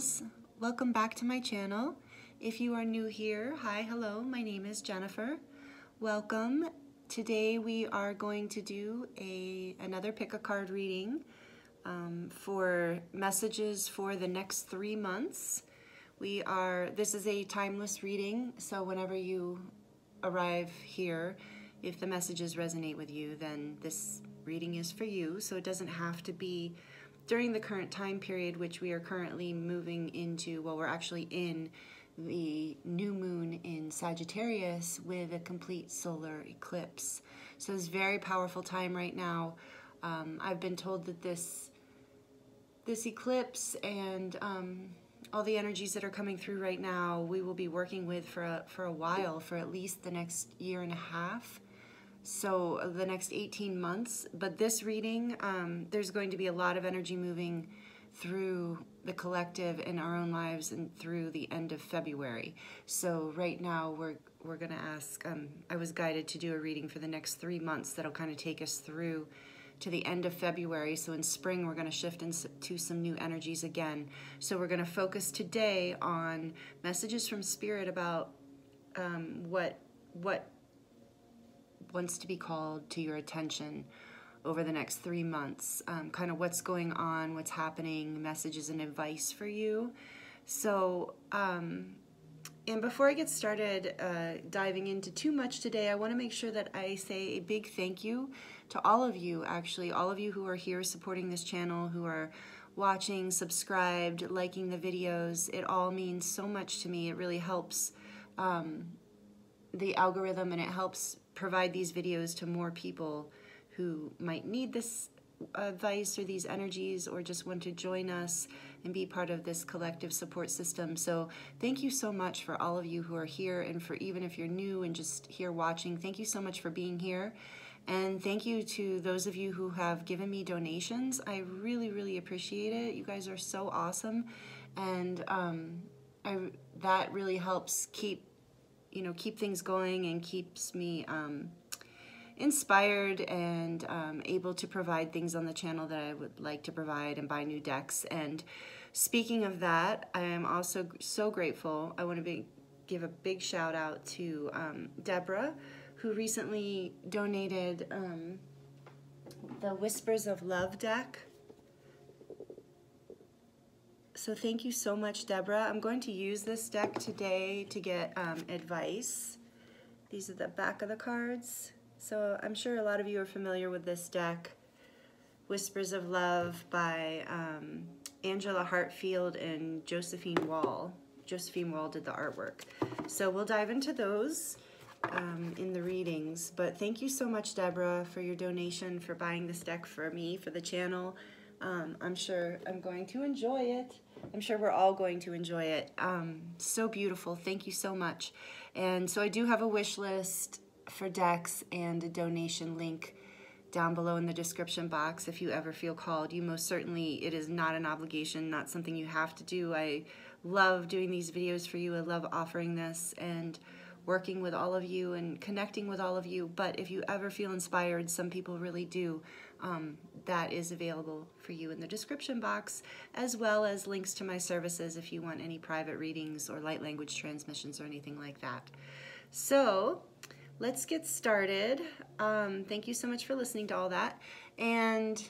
Angels. Welcome back to my channel. If you are new here, hi, hello, my name is Jennifer. Welcome. Today we are going to do a another pick a card reading um, for messages for the next three months. We are, this is a timeless reading, so whenever you arrive here, if the messages resonate with you, then this reading is for you. So it doesn't have to be during the current time period, which we are currently moving into, well, we're actually in the new moon in Sagittarius with a complete solar eclipse. So it's very powerful time right now. Um, I've been told that this this eclipse and um, all the energies that are coming through right now, we will be working with for a, for a while, for at least the next year and a half so the next 18 months. But this reading, um, there's going to be a lot of energy moving through the collective in our own lives and through the end of February. So right now we're we're going to ask. Um, I was guided to do a reading for the next three months that'll kind of take us through to the end of February. So in spring we're going to shift into some new energies again. So we're going to focus today on messages from Spirit about um, what what wants to be called to your attention over the next three months. Um, kind of what's going on, what's happening, messages and advice for you. So, um, and before I get started uh, diving into too much today, I want to make sure that I say a big thank you to all of you, actually, all of you who are here supporting this channel, who are watching, subscribed, liking the videos. It all means so much to me. It really helps um, the algorithm and it helps provide these videos to more people who might need this advice or these energies or just want to join us and be part of this collective support system. So thank you so much for all of you who are here and for even if you're new and just here watching, thank you so much for being here. And thank you to those of you who have given me donations. I really, really appreciate it. You guys are so awesome. And um, I, that really helps keep you know, keep things going and keeps me um, inspired and um, able to provide things on the channel that I would like to provide and buy new decks. And speaking of that, I am also so grateful. I want to be, give a big shout out to um, Deborah, who recently donated um, the Whispers of Love deck so thank you so much, Deborah. I'm going to use this deck today to get um, advice. These are the back of the cards. So I'm sure a lot of you are familiar with this deck, Whispers of Love by um, Angela Hartfield and Josephine Wall. Josephine Wall did the artwork. So we'll dive into those um, in the readings. But thank you so much, Deborah, for your donation, for buying this deck for me, for the channel. Um, I'm sure I'm going to enjoy it. I'm sure we're all going to enjoy it. Um, so beautiful. Thank you so much. And so I do have a wish list for decks and a donation link down below in the description box if you ever feel called. You most certainly, it is not an obligation, not something you have to do. I love doing these videos for you. I love offering this and working with all of you and connecting with all of you. But if you ever feel inspired, some people really do, um, that is available for you in the description box, as well as links to my services if you want any private readings or light language transmissions or anything like that. So let's get started. Um, thank you so much for listening to all that. And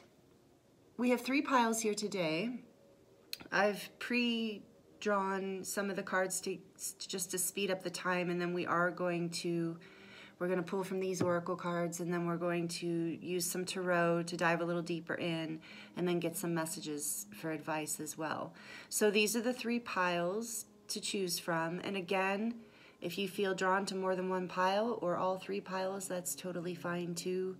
we have three piles here today. I've pre-drawn some of the cards to just to speed up the time, and then we are going to we're going to pull from these oracle cards and then we're going to use some tarot to dive a little deeper in and then get some messages for advice as well. So these are the three piles to choose from. And again, if you feel drawn to more than one pile or all three piles, that's totally fine too.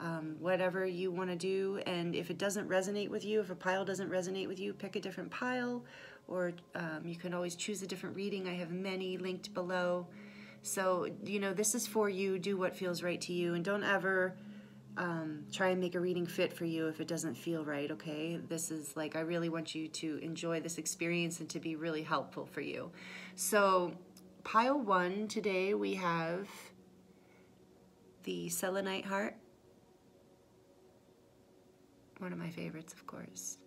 Um, whatever you want to do. And if it doesn't resonate with you, if a pile doesn't resonate with you, pick a different pile or um, you can always choose a different reading. I have many linked below. So, you know, this is for you. Do what feels right to you. And don't ever um, try and make a reading fit for you if it doesn't feel right, okay? This is like, I really want you to enjoy this experience and to be really helpful for you. So, pile one today we have the selenite heart. One of my favorites, of course.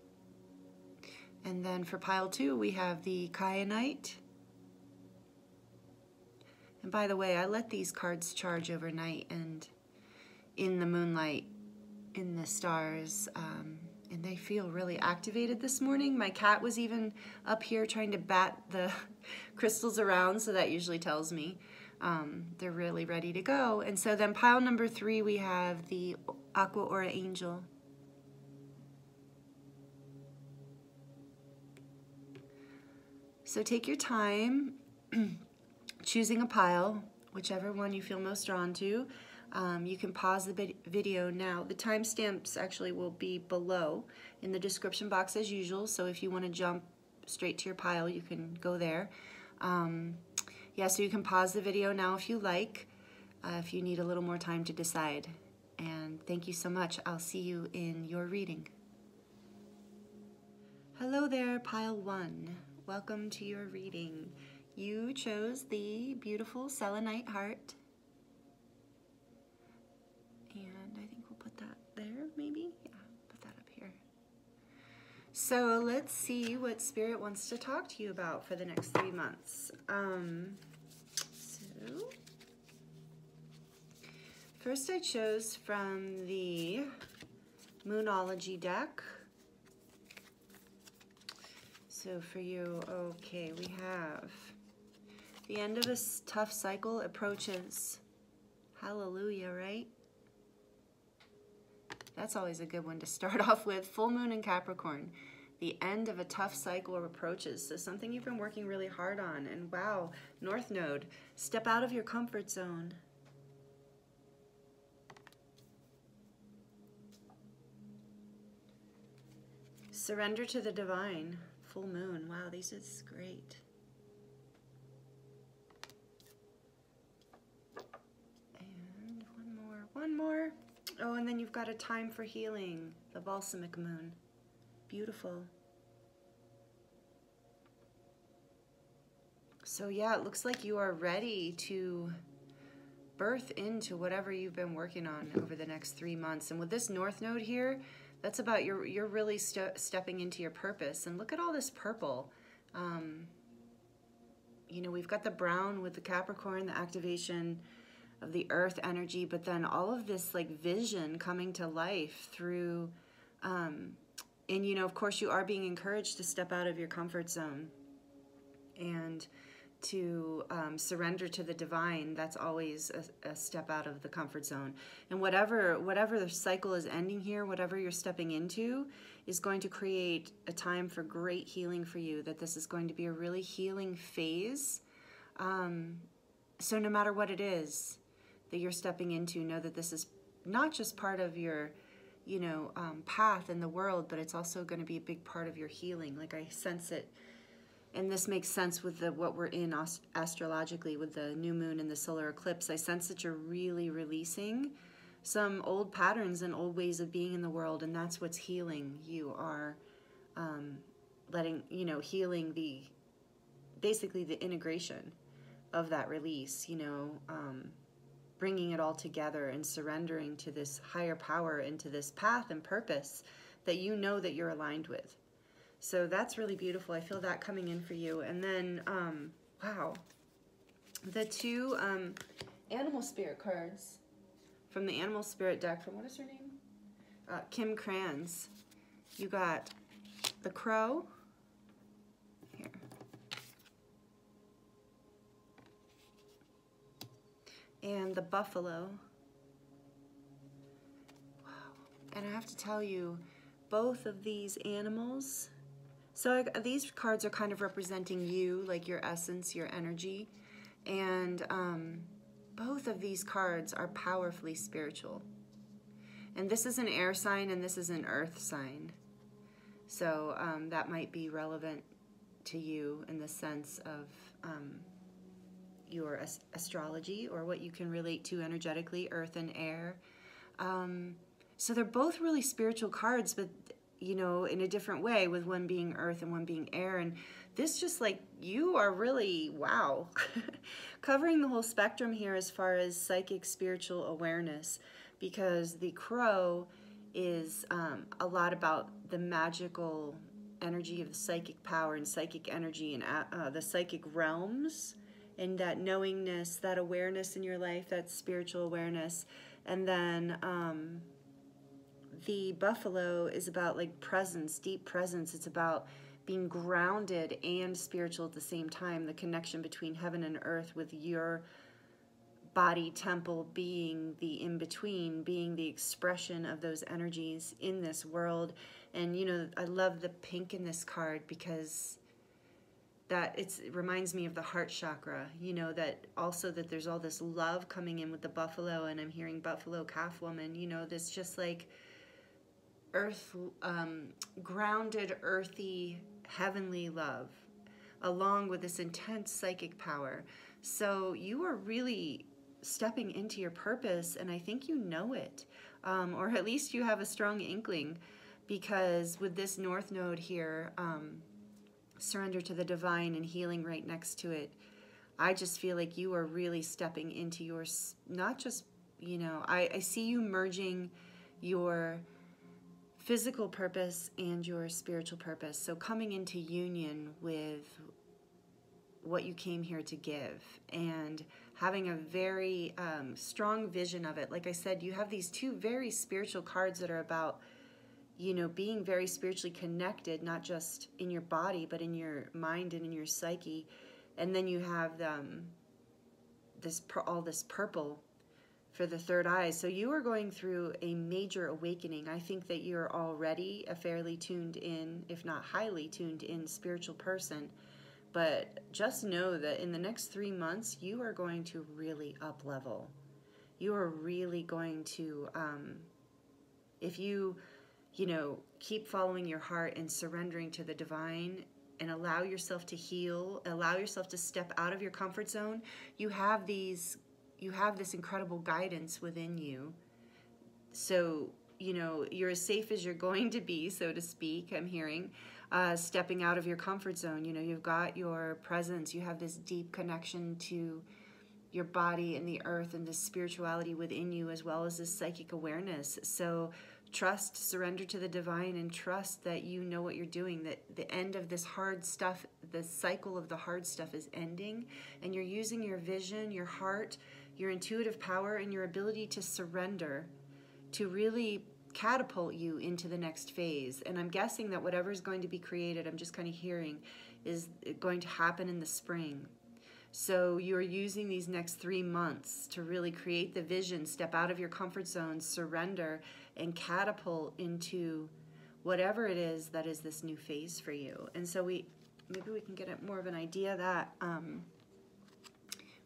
And then for pile two, we have the kyanite. And by the way, I let these cards charge overnight and in the moonlight, in the stars, um, and they feel really activated this morning. My cat was even up here trying to bat the crystals around, so that usually tells me um, they're really ready to go. And so then pile number three, we have the Aqua Aura Angel. So take your time choosing a pile, whichever one you feel most drawn to. Um, you can pause the video now. The timestamps actually will be below in the description box as usual, so if you want to jump straight to your pile, you can go there. Um, yeah, so you can pause the video now if you like, uh, if you need a little more time to decide. And thank you so much. I'll see you in your reading. Hello there, pile one. Welcome to your reading. You chose the beautiful selenite heart. And I think we'll put that there, maybe? Yeah, put that up here. So let's see what Spirit wants to talk to you about for the next three months. Um, so, first I chose from the Moonology deck. So for you, okay, we have the end of a tough cycle approaches. Hallelujah, right? That's always a good one to start off with. Full moon in Capricorn. The end of a tough cycle approaches. So something you've been working really hard on. And wow, North Node, step out of your comfort zone. Surrender to the divine full moon. Wow, this is great. And one more. Oh, and then you've got a time for healing, the balsamic moon. Beautiful. So yeah, it looks like you are ready to birth into whatever you've been working on over the next three months. And with this north node here, that's about you're you're really st stepping into your purpose. And look at all this purple. Um, you know, we've got the brown with the Capricorn, the activation of the earth energy, but then all of this like vision coming to life through, um, and you know, of course, you are being encouraged to step out of your comfort zone and to um, surrender to the divine, that's always a, a, step out of the comfort zone. And whatever whatever the cycle is ending here, whatever you're stepping into, is going to create a time for great healing for you. That this is going to be a really healing phase. Um, so no matter what it is that you're stepping into, know that this is not just part of your you know um, path in the world, but it's also going to be a big part of your healing. Like I sense it and this makes sense with the what we're in astrologically with the new moon and the solar eclipse. I sense that you're really releasing some old patterns and old ways of being in the world, and that's what's healing. You are um, letting, you know, healing the basically the integration of that release, you know, um, bringing it all together and surrendering to this higher power and to this path and purpose that you know that you're aligned with. So that's really beautiful. I feel that coming in for you. And then, um, wow, the two um, animal spirit cards from the animal spirit deck from, what is her name? Uh, Kim Krans. You got the crow. And the buffalo. Wow. And I have to tell you, both of these animals so I, these cards are kind of representing you, like your essence, your energy. And um, both of these cards are powerfully spiritual. And this is an air sign and this is an earth sign. So um, that might be relevant to you in the sense of um, your ast astrology or what you can relate to energetically, earth and air. Um, so they're both really spiritual cards, but you know, in a different way with one being earth and one being air. And this just like, you are really, wow, covering the whole spectrum here as far as psychic spiritual awareness because the crow is um, a lot about the magical energy of the psychic power and psychic energy and uh, uh, the psychic realms and that knowingness, that awareness in your life, that spiritual awareness. And then um, the buffalo is about like presence, deep presence. It's about being grounded and spiritual at the same time, the connection between heaven and earth with your body temple being the in between, being the expression of those energies in this world. And you know, I love the pink in this card because that it reminds me of the heart chakra you know that also that there's all this love coming in with the buffalo and i'm hearing buffalo calf woman you know this just like earth um, grounded earthy heavenly love along with this intense psychic power. So you are really stepping into your purpose, and I think you know it, um, or at least you have a strong inkling, because with this North Node here, um, surrender to the divine and healing right next to it, I just feel like you are really stepping into your, not just, you know, I, I see you merging your physical purpose and your spiritual purpose. So coming into union with what you came here to give. And having a very um, strong vision of it. Like I said, you have these two very spiritual cards that are about, you know, being very spiritually connected, not just in your body, but in your mind and in your psyche. And then you have um, this all this purple for the third eye. So you are going through a major awakening. I think that you're already a fairly tuned in, if not highly tuned in, spiritual person but just know that in the next three months, you are going to really up level. You are really going to, um, if you, you know, keep following your heart and surrendering to the divine and allow yourself to heal, allow yourself to step out of your comfort zone, you have these, you have this incredible guidance within you. So, you know, you're as safe as you're going to be, so to speak, I'm hearing uh, stepping out of your comfort zone. You know, you've got your presence, you have this deep connection to your body and the earth and the spirituality within you, as well as this psychic awareness. So, trust, surrender to the divine, and trust that you know what you're doing. That the end of this hard stuff, the cycle of the hard stuff is ending, and you're using your vision, your heart, your intuitive power, and your ability to surrender to really catapult you into the next phase. And I'm guessing that whatever is going to be created, I'm just kind of hearing, is going to happen in the spring. So you're using these next three months to really create the vision, step out of your comfort zone, surrender, and catapult into whatever it is that is this new phase for you. And so we maybe we can get more of an idea that um,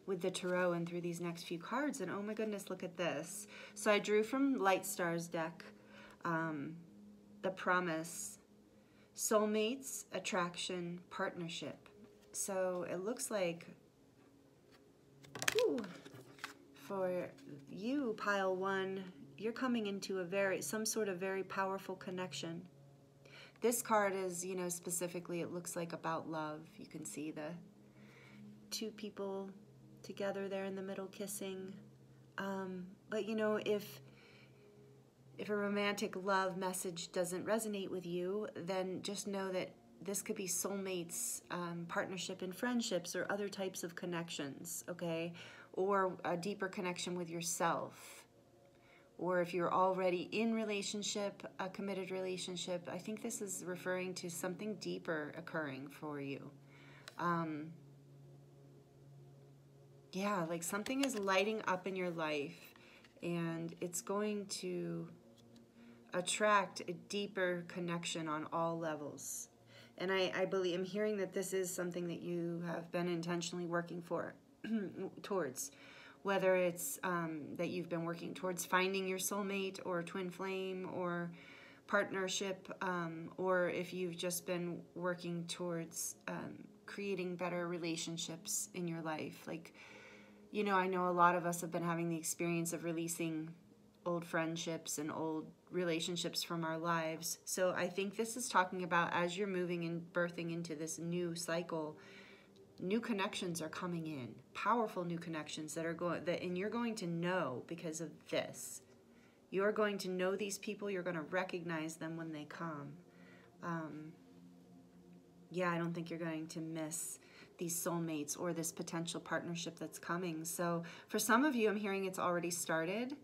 with the tarot and through these next few cards. And oh my goodness, look at this. So I drew from Lightstar's deck um, the promise, soulmates, attraction, partnership. So it looks like for you, pile one, you're coming into a very, some sort of very powerful connection. This card is, you know, specifically it looks like about love. You can see the two people together there in the middle kissing. Um, but, you know, if if a romantic love message doesn't resonate with you, then just know that this could be soulmates, um, partnership and friendships, or other types of connections, okay? Or a deeper connection with yourself. Or if you're already in relationship, a committed relationship, I think this is referring to something deeper occurring for you. Um, yeah, like something is lighting up in your life and it's going to attract a deeper connection on all levels. And I, I believe, I'm hearing that this is something that you have been intentionally working for, towards. Whether it's um, that you've been working towards finding your soulmate or twin flame or partnership, um, or if you've just been working towards um, creating better relationships in your life. Like, you know, I know a lot of us have been having the experience of releasing old friendships and old relationships from our lives. So I think this is talking about as you're moving and birthing into this new cycle, new connections are coming in, powerful new connections that are going that and you're going to know because of this. You're going to know these people, you're going to recognize them when they come. Um, yeah, I don't think you're going to miss these soulmates or this potential partnership that's coming. So for some of you, I'm hearing it's already started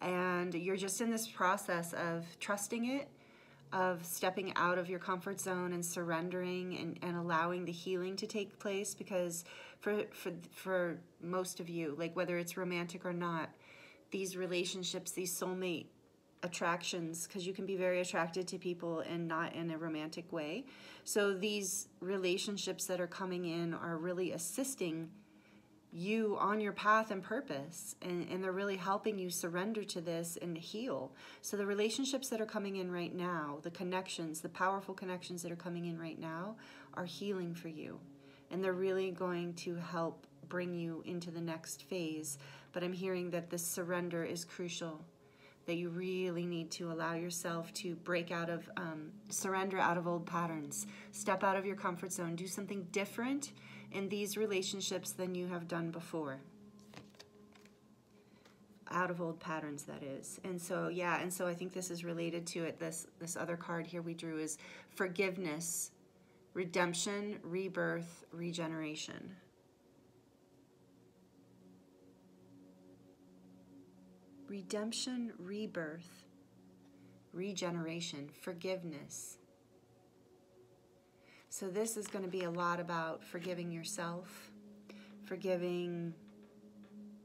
and you're just in this process of trusting it, of stepping out of your comfort zone and surrendering and, and allowing the healing to take place because for, for, for most of you, like whether it's romantic or not, these relationships, these soulmate attractions because you can be very attracted to people and not in a romantic way. So these relationships that are coming in are really assisting you on your path and purpose and, and they're really helping you surrender to this and heal. So the relationships that are coming in right now the connections the powerful connections that are coming in right now are healing for you. And they're really going to help bring you into the next phase. But i'm hearing that this surrender is crucial that you really need to allow yourself to break out of, um, surrender out of old patterns, step out of your comfort zone, do something different in these relationships than you have done before. Out of old patterns, that is. And so, yeah, and so I think this is related to it. This, this other card here we drew is forgiveness, redemption, rebirth, regeneration. redemption, rebirth, regeneration, forgiveness. So, this is going to be a lot about forgiving yourself, forgiving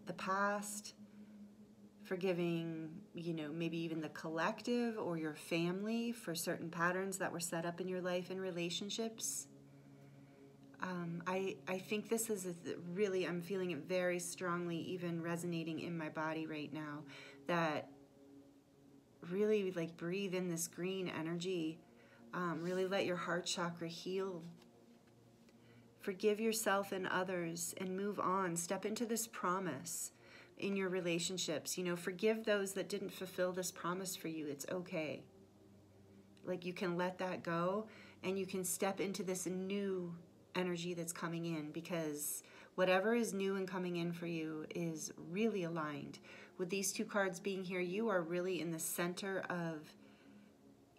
the past, forgiving, you know, maybe even the collective or your family for certain patterns that were set up in your life and relationships. Um, I, I think this is really, I'm feeling it very strongly, even resonating in my body right now, that really like breathe in this green energy. Um, really let your heart chakra heal. Forgive yourself and others and move on. Step into this promise in your relationships. You know, forgive those that didn't fulfill this promise for you. It's okay. Like you can let that go and you can step into this new energy that's coming in because whatever is new and coming in for you is really aligned. With these two cards being here, you are really in the center of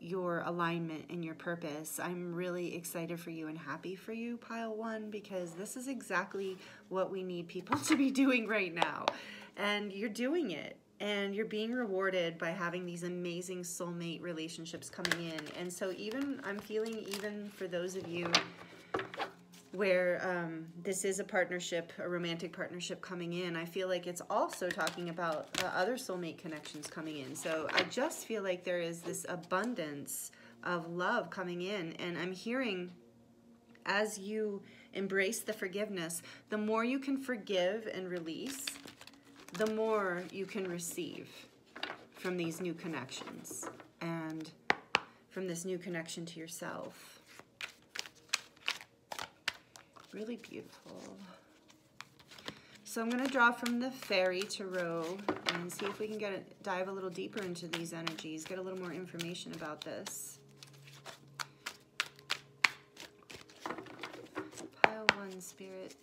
your alignment and your purpose. I'm really excited for you and happy for you, pile one, because this is exactly what we need people to be doing right now. And you're doing it. And you're being rewarded by having these amazing soulmate relationships coming in. And so even, I'm feeling even for those of you where um, this is a partnership, a romantic partnership coming in, I feel like it's also talking about uh, other soulmate connections coming in. So I just feel like there is this abundance of love coming in. And I'm hearing as you embrace the forgiveness, the more you can forgive and release, the more you can receive from these new connections and from this new connection to yourself. Really beautiful. So I'm going to draw from the Fairy to Tarot and see if we can get a, dive a little deeper into these energies, get a little more information about this. Pile one, Spirit.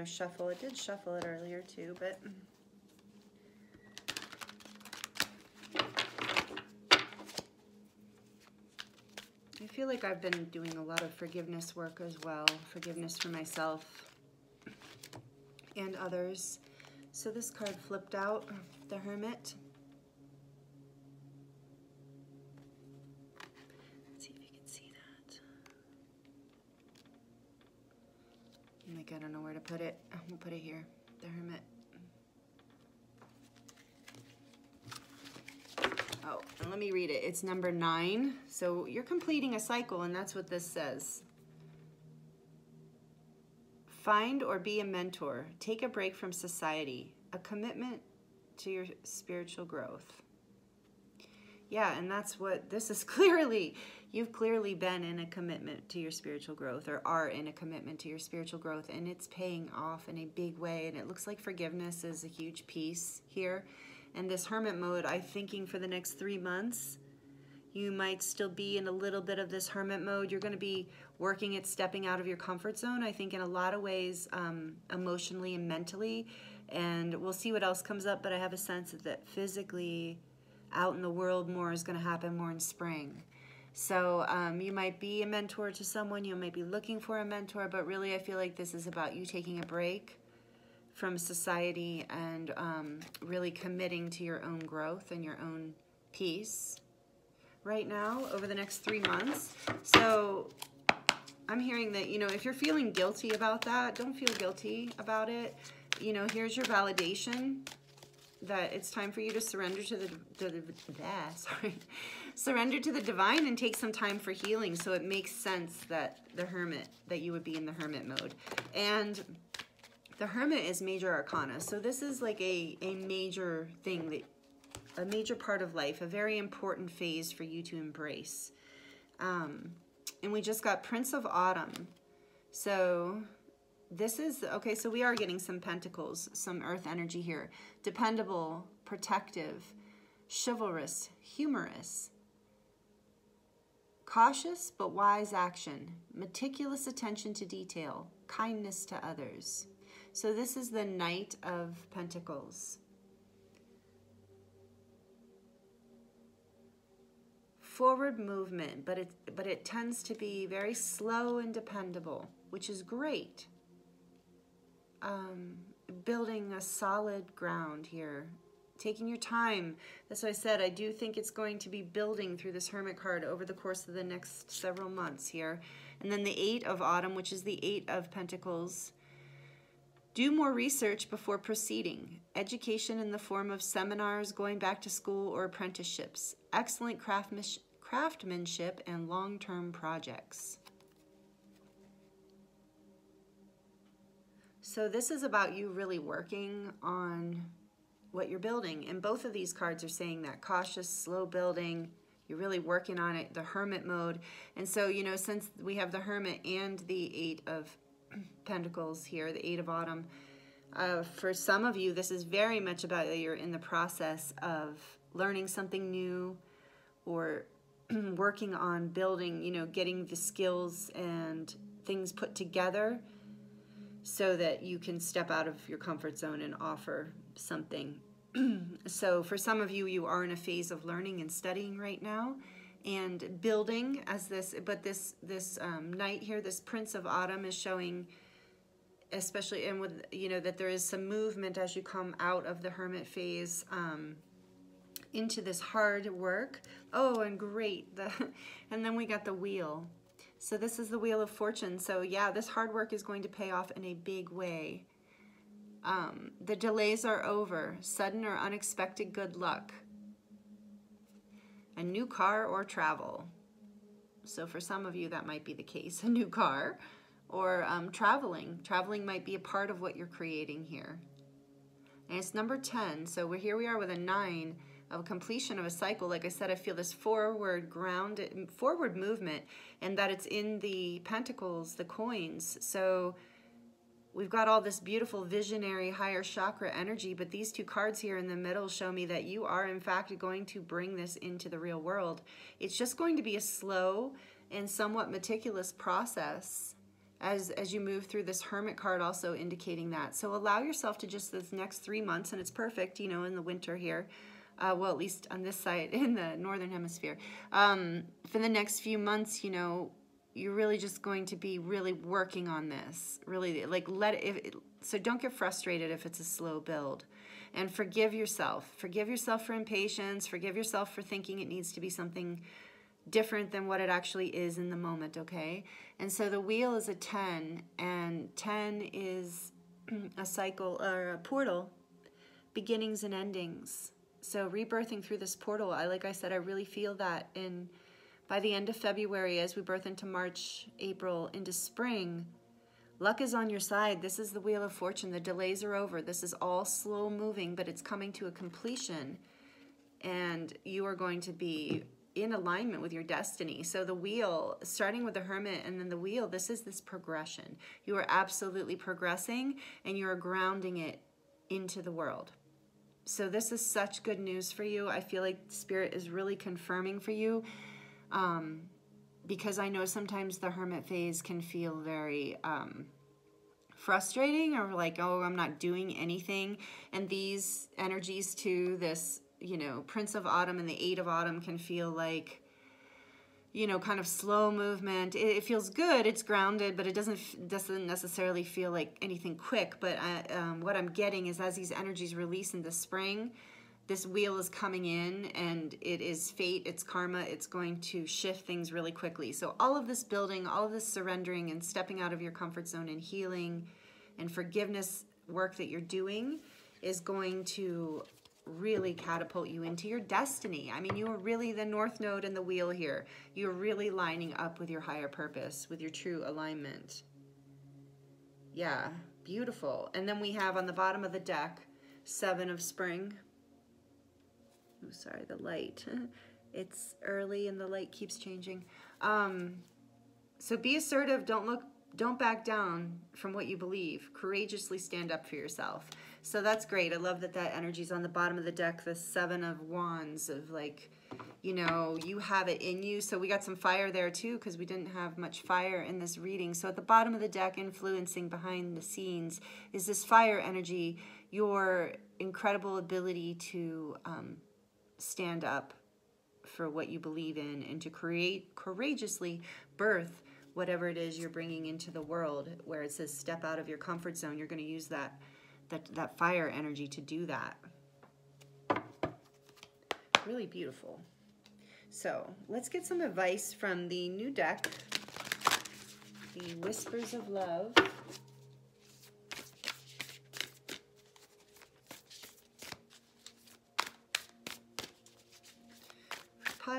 Another shuffle. It did shuffle it earlier too, but... I feel like I've been doing a lot of forgiveness work as well. Forgiveness for myself and others. So this card flipped out, the Hermit. Don't know where to put it. We'll put it here. The Hermit. Oh, and let me read it. It's number nine. So you're completing a cycle, and that's what this says. Find or be a mentor. Take a break from society. A commitment to your spiritual growth. Yeah, and that's what this is clearly you've clearly been in a commitment to your spiritual growth or are in a commitment to your spiritual growth and it's paying off in a big way and it looks like forgiveness is a huge piece here and this hermit mode i'm thinking for the next three months You might still be in a little bit of this hermit mode. You're going to be working at stepping out of your comfort zone, I think, in a lot of ways, um, emotionally and mentally. And we'll see what else comes up, but I have a sense that physically out in the world more is going to happen more in spring. So um, you might be a mentor to someone, you might be looking for a mentor, but really I feel like this is about you taking a break from society and um, really committing to your own growth and your own peace right now over the next three months. So I'm hearing that, you know, if you're feeling guilty about that, don't feel guilty about it. You know, here's your validation that it's time for you to surrender to the, to the ah, sorry, surrender to the divine and take some time for healing. So it makes sense that the hermit, that you would be in the hermit mode. And the hermit is major arcana. So this is like a, a major thing that a major part of life, a very important phase for you to embrace. Um, and we just got Prince of Autumn. So this is, okay, so we are getting some pentacles, some earth energy here. Dependable, protective, chivalrous, humorous, cautious but wise action, meticulous attention to detail, kindness to others. So this is the Knight of Pentacles. forward movement, but it, but it tends to be very slow and dependable, which is great. Um, building a solid ground here, taking your time. That's why I said I do think it's going to be building through this Hermit card over the course of the next several months here. And then the Eight of Autumn, which is the Eight of Pentacles. Do more research before proceeding. Education in the form of seminars, going back to school, or apprenticeships. Excellent craftsmanship craftsmanship, and long-term projects. So this is about you really working on what you're building. And both of these cards are saying that cautious, slow building, you're really working on it, the hermit mode. And so, you know, since we have the hermit and the eight of pentacles here, the eight of autumn, uh, for some of you, this is very much about you're in the process of learning something new or working on building, you know, getting the skills and things put together so that you can step out of your comfort zone and offer something. so for some of you, you are in a phase of learning and studying right now and building as this, but this, this um, knight here, this Prince of Autumn is showing especially and with you know that there is some movement as you come out of the hermit phase um, into this hard work. Oh, and great. The, and then we got the wheel. So this is the Wheel of Fortune. So yeah, this hard work is going to pay off in a big way. Um, the delays are over. Sudden or unexpected good luck. A new car or travel. So for some of you, that might be the case. A new car or um, traveling. Traveling might be a part of what you're creating here. And it's number 10. So we're here we are with a 9 of completion of a cycle, like I said, I feel this forward ground, forward movement, and that it's in the pentacles, the coins. So we've got all this beautiful visionary higher chakra energy, but these two cards here in the middle show me that you are in fact going to bring this into the real world. It's just going to be a slow and somewhat meticulous process as as you move through this hermit card also indicating that so allow yourself to just this next three months and it's perfect you know in the winter here uh, well, at least on this side in the northern hemisphere. Um, for the next few months, you know, you're really just going to be really working on this. Really, like let it. If, so don't get frustrated if it's a slow build, and forgive yourself. Forgive yourself for impatience. Forgive yourself for thinking it needs to be something different than what it actually is in the moment. Okay, and so the wheel is a ten, and ten is a cycle or a portal, beginnings and endings so rebirthing through this portal, I like I said, I really feel that in by the end of February, as we birth into March, April, into spring, luck is on your side. This is the wheel of fortune. The delays are over. This is all slow moving, but it's coming to a completion, and you are going to be in alignment with your destiny. So the wheel, starting with the hermit and then the wheel, this is this progression. You are absolutely progressing and you are grounding it into the world. So this is such good news for you. I feel like Spirit is really confirming for you. Um, because I know sometimes the hermit phase can feel very um, frustrating or like, oh, I'm not doing anything. And these energies to this, you know, Prince of Autumn and the Eight of Autumn can feel like, you know, kind of slow movement. It, it feels good. It's grounded, but it doesn't doesn't necessarily feel like anything quick. But I, um, what I'm getting is as these energies release in the spring, this wheel is coming in and it is fate, it's karma, it's going to shift things really quickly. So all of this building, all of this surrendering and stepping out of your comfort zone and healing and forgiveness work that you're doing is going to really catapult you into your destiny. I mean, you are really the north node in the wheel here. You're really lining up with your higher purpose, with your true alignment. Yeah, beautiful. And then we have on the bottom of the deck, seven of spring. Oh, sorry, the light. it's early and the light keeps changing. Um, so be assertive. Don't look. Don't back down from what you believe. Courageously stand up for yourself. So that's great. I love that that energy's on the bottom of the deck. The seven of wands of like, you know, you have it in you. So we got some fire there too because we didn't have much fire in this reading. So at the bottom of the deck, influencing behind the scenes, is this fire energy. Your incredible ability to um, stand up for what you believe in and to create courageously birth whatever it is you're bringing into the world where it says step out of your comfort zone. You're going to use that that that fire energy to do that. Really beautiful. So let's get some advice from the new deck the whispers of love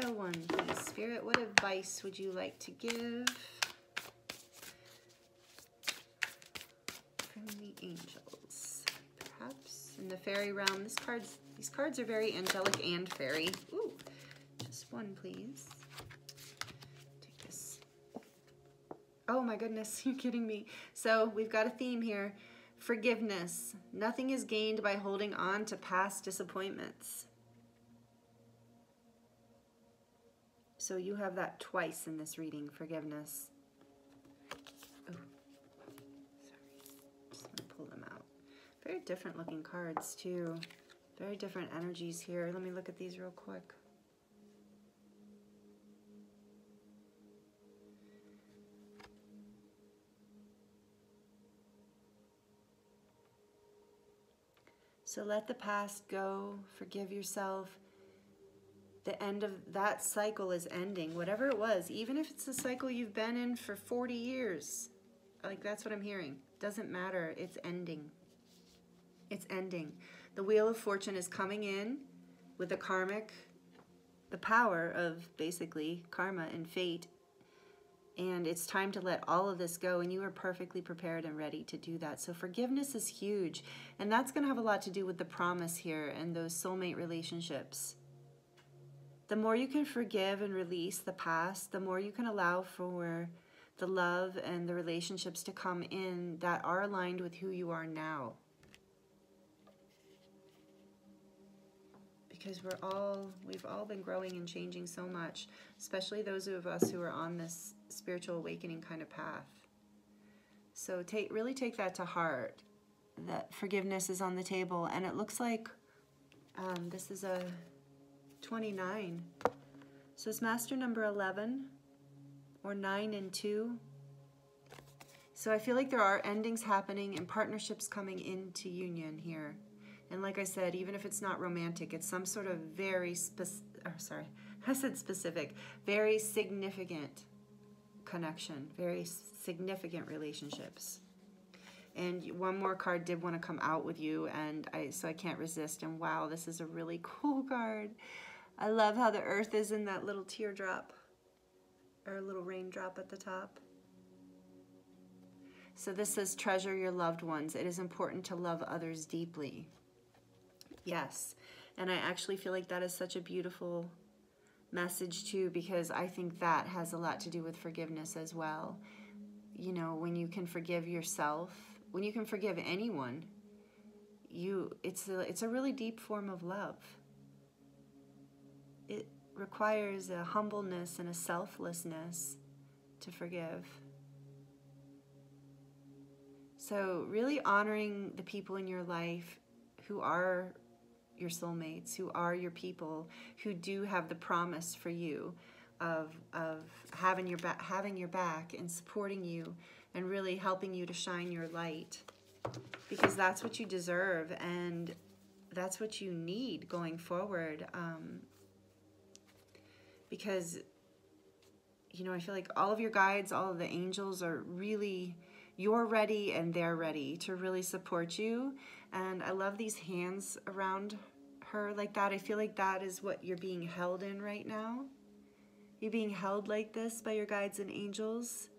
Pile one, please. Spirit, what advice would you like to give from the angels? Perhaps in the fairy realm. This card's, these cards are very angelic and fairy. Ooh, just one, please. Take this. Oh my goodness, you're kidding me. So we've got a theme here. Forgiveness. Nothing is gained by holding on to past disappointments. So you have that twice in this reading, forgiveness. Oh, sorry. Just to pull them out. Very different looking cards too. Very different energies here. Let me look at these real quick. So let the past go, forgive yourself, the end of that cycle is ending, whatever it was, even if it's a cycle you've been in for 40 years. Like that's what I'm hearing. Doesn't matter, it's ending. It's ending. The Wheel of Fortune is coming in with the karmic, the power of basically karma and fate. And it's time to let all of this go, and you are perfectly prepared and ready to do that. So, forgiveness is huge, and that's going to have a lot to do with the promise here and those soulmate relationships the more you can forgive and release the past, the more you can allow for the love and the relationships to come in that are aligned with who you are now. Because we're all, we've all been growing and changing so much, especially those of us who are on this spiritual awakening kind of path. So take really take that to heart, that forgiveness is on the table. And it looks like um, this is a 29. So it's master number 11 or 9 and 2. So I feel like there are endings happening and partnerships coming into union here. And like I said, even if it's not romantic, it's some sort of very specific, sorry, I said specific, very significant connection, very significant relationships. And one more card did want to come out with you, and I so I can't resist. And wow, this is a really cool card. I love how the earth is in that little teardrop or a little raindrop at the top. So this says, treasure your loved ones. It is important to love others deeply. Yes. And I actually feel like that is such a beautiful message too, because I think that has a lot to do with forgiveness as well. You know, when you can forgive yourself, when you can forgive anyone, you it's a, it's a really deep form of love. It requires a humbleness and a selflessness to forgive. So, really honoring the people in your life who are your soulmates, who are your people, who do have the promise for you of, of having, your ba- having your back and supporting you and really helping you to shine your light because that's what you deserve and that's what you need going forward. Um, because, you know, I feel like all of your guides, all of the angels are really, you're ready and they're ready to really support you. And I love these hands around her like that. I feel like that is what you're being held in right now. You're being held like this by your guides and angels.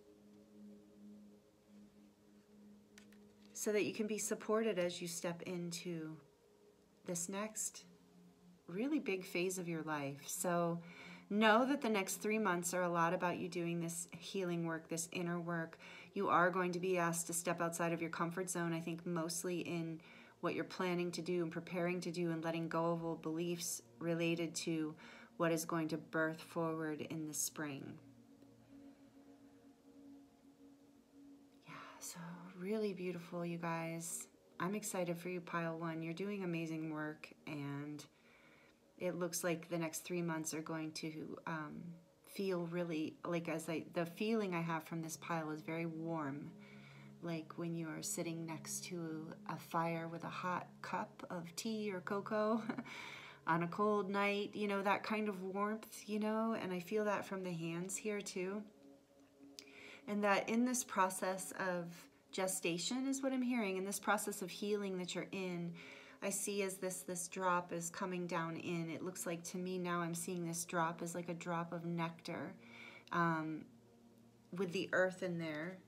so that you can be supported as you step into this next really big phase of your life. So know that the next three months are a lot about you doing this healing work, this inner work. You are going to be asked to step outside of your comfort zone, I think mostly in what you're planning to do and preparing to do and letting go of old beliefs related to what is going to birth forward in the spring. Yeah, so really beautiful, you guys. I'm excited for you, Pile One. You're doing amazing work, and it looks like the next three months are going to um, feel really like as I the feeling I have from this pile is very warm, like when you are sitting next to a fire with a hot cup of tea or cocoa. on a cold night, you know, that kind of warmth, you know, and I feel that from the hands here too. And that in this process of gestation is what I'm hearing, in this process of healing that you're in, I see as this this drop is coming down in. It looks like to me now I'm seeing this drop as like a drop of nectar um, with the earth in there.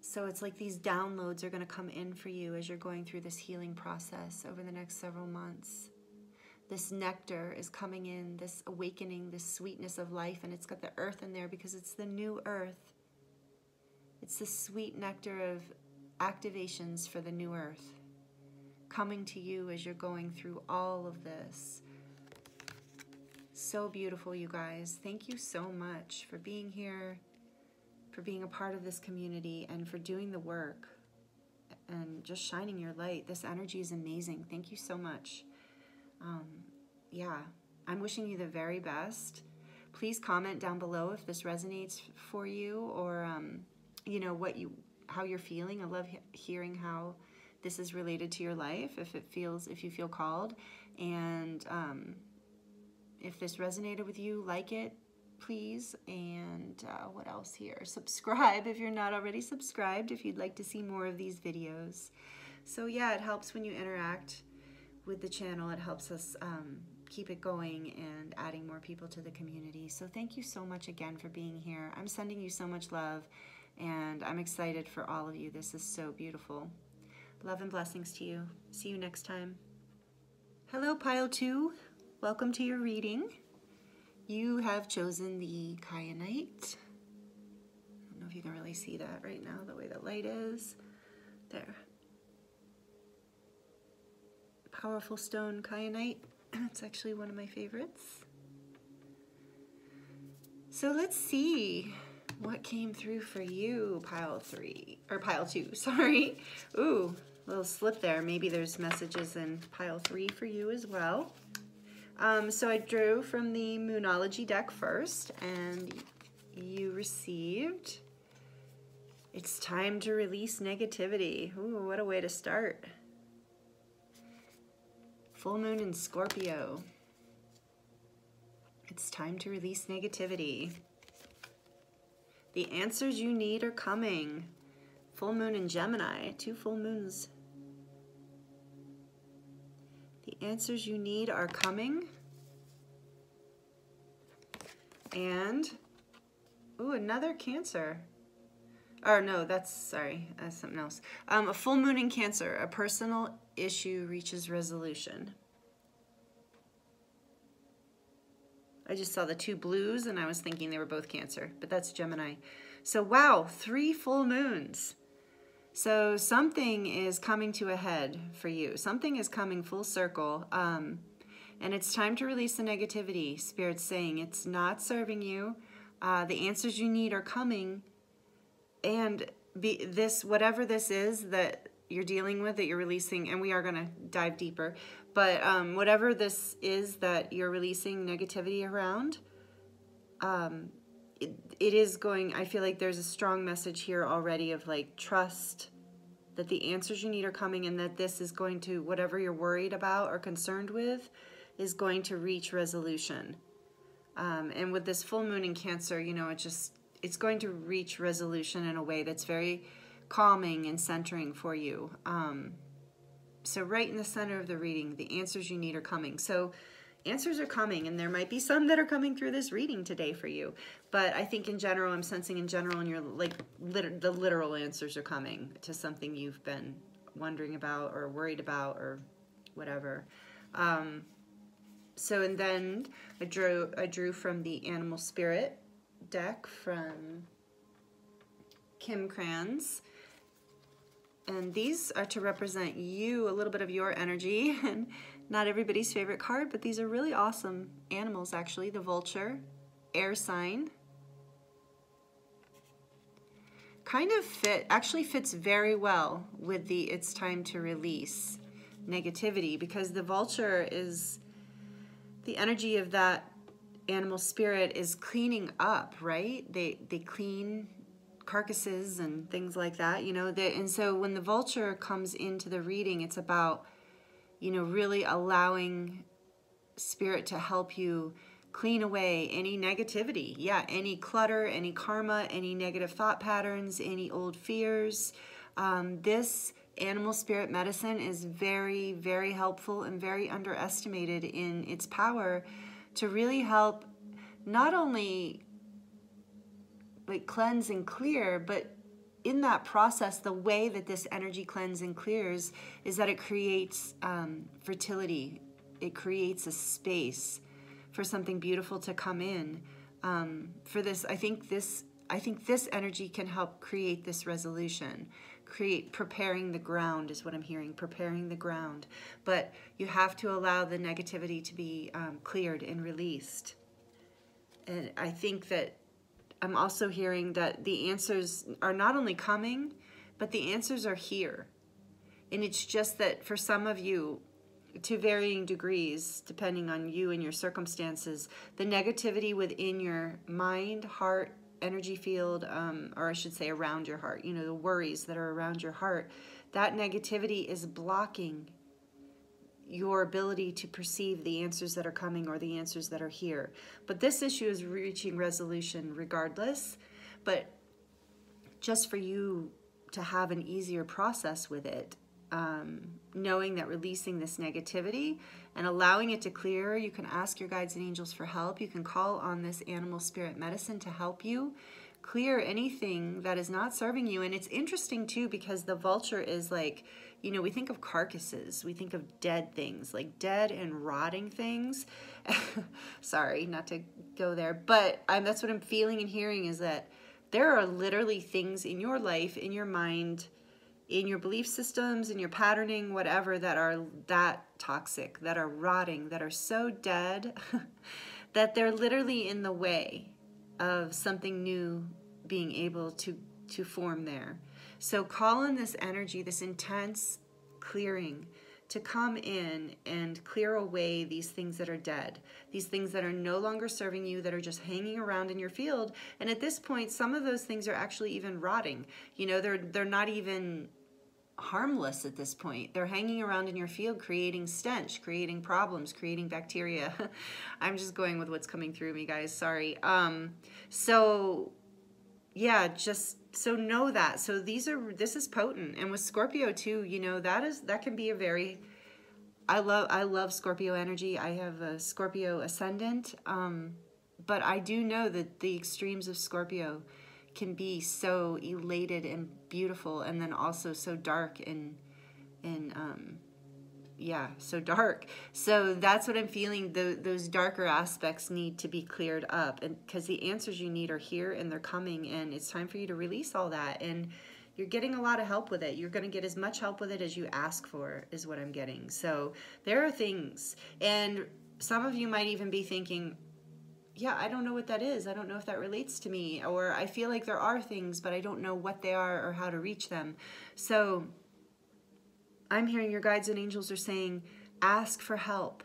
So it's like these downloads are going to come in for you as you're going through this healing process over the next several months. This nectar is coming in, this awakening, this sweetness of life, and it's got the earth in there because it's the new earth. It's the sweet nectar of activations for the new earth coming to you as you're going through all of this. So beautiful, you guys. Thank you so much for being here, for being a part of this community, and for doing the work and just shining your light. This energy is amazing. Thank you so much. Um, yeah, I'm wishing you the very best. Please comment down below if this resonates for you or. Um, you know what you how you're feeling. I love he hearing how this is related to your life. If it feels if you feel called, and um, if this resonated with you, like it, please. And uh, what else here? Subscribe if you're not already subscribed. If you'd like to see more of these videos. So yeah, it helps when you interact with the channel. It helps us. Um, keep it going and adding more people to the community. So thank you so much again for being here. I'm sending you so much love and I'm excited for all of you. This is so beautiful. Love and blessings to you. See you next time. Hello, Pile 2. Welcome to your reading. You have chosen the Kyanite. I don't know if you can really see that right now, the way the light is. There. Powerful stone Kyanite. It's actually one of my favorites. So let's see what came through for you, pile three, or pile two, sorry. Ooh, little slip there. Maybe there's messages in pile three for you as well. Um, so I drew from the Moonology deck first, and you received, it's time to release negativity. Ooh, what a way to start. Full moon in Scorpio. It's time to release negativity. The answers you need are coming. Full moon in Gemini, two full moons. The answers you need are coming. And, ooh, another Cancer. Or no, that's, sorry, that's something else. Um, a full moon in Cancer, a personal issue reaches resolution. I just saw the two blues and I was thinking they were both Cancer, but that's Gemini. So wow, three full moons. So something is coming to a head for you. Something is coming full circle. Um, and it's time to release the negativity. Spirit's saying it's not serving you. Uh, the answers you need are coming. And be, this, whatever this is that you're dealing with, that you're releasing, and we are going to dive deeper, but um, whatever this is that you're releasing negativity around, um, it, it is going, I feel like there's a strong message here already of like trust that the answers you need are coming and that this is going to, whatever you're worried about or concerned with, is going to reach resolution. Um, and with this full moon in Cancer, you know, it just, it's going to reach resolution in a way that's very calming and centering for you. Um, so right in the center of the reading, the answers you need are coming. So answers are coming, and there might be some that are coming through this reading today for you. But I think in general, I'm sensing in general, and you're like lit the literal answers are coming to something you've been wondering about or worried about or whatever. Um, so and then I drew I drew from the Animal Spirit deck from Kim Krans. And these are to represent you, a little bit of your energy, and not everybody's favorite card, but these are really awesome animals actually. The vulture, air sign. Kind of fit, actually fits very well with the it's time to release negativity because the vulture is the energy of that animal spirit is cleaning up, right? They they clean carcasses and things like that, you know. They, and so when the vulture comes into the reading, it's about, you know, really allowing spirit to help you clean away any negativity. Yeah, any clutter, any karma, any negative thought patterns, any old fears. Um, this animal spirit medicine is very, very helpful and very underestimated in its power to really help not only like cleanse and clear, but in that process, the way that this energy cleanse and clears is that it creates um, fertility. It creates a space for something beautiful to come in. Um, for this, I think this, I think this energy can help create this resolution create preparing the ground is what I'm hearing, preparing the ground. But you have to allow the negativity to be um, cleared and released. And I think that I'm also hearing that the answers are not only coming, but the answers are here. And it's just that for some of you, to varying degrees, depending on you and your circumstances, the negativity within your mind, heart, energy field, um, or I should say around your heart, you know, the worries that are around your heart, that negativity is blocking your ability to perceive the answers that are coming or the answers that are here. But this issue is reaching resolution regardless. But just for you to have an easier process with it, um, knowing that releasing this negativity and allowing it to clear, you can ask your guides and angels for help. You can call on this animal spirit medicine to help you clear anything that is not serving you. And it's interesting too because the vulture is like, you know, we think of carcasses, we think of dead things, like dead and rotting things. Sorry, not to go there, but I'm, that's what I'm feeling and hearing is that there are literally things in your life, in your mind, in your belief systems, in your patterning, whatever, that are that toxic, that are rotting, that are so dead that they're literally in the way of something new being able to, to form there. So call in this energy, this intense clearing to come in and clear away these things that are dead, these things that are no longer serving you, that are just hanging around in your field. And at this point, some of those things are actually even rotting. You know, they're they're not even harmless at this point. They're hanging around in your field creating stench, creating problems, creating bacteria. I'm just going with what's coming through me, guys. Sorry. Um, so yeah, just so know that. So these are this is potent. And with Scorpio too, you know, that is that can be a very I love I love Scorpio energy. I have a Scorpio ascendant. Um, but I do know that the extremes of Scorpio can be so elated and beautiful and then also so dark and and um yeah so dark so that's what i'm feeling the, those darker aspects need to be cleared up and because the answers you need are here and they're coming and it's time for you to release all that and you're getting a lot of help with it. You're going to get as much help with it as you ask for, is what I'm getting. So there are things. And some of you might even be thinking, yeah, I don't know what that is. I don't know if that relates to me. Or I feel like there are things, but I don't know what they are or how to reach them. So I'm hearing your guides and angels are saying, ask for help.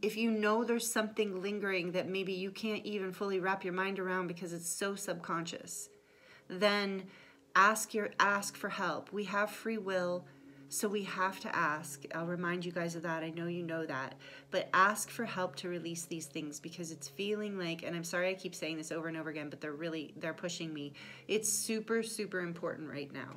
If you know there's something lingering that maybe you can't even fully wrap your mind around because it's so subconscious, then ask your ask for help. We have free will, so we have to ask. I'll remind you guys of that. I know you know that. But ask for help to release these things because it's feeling like and I'm sorry I keep saying this over and over again, but they're really they're pushing me. It's super super important right now.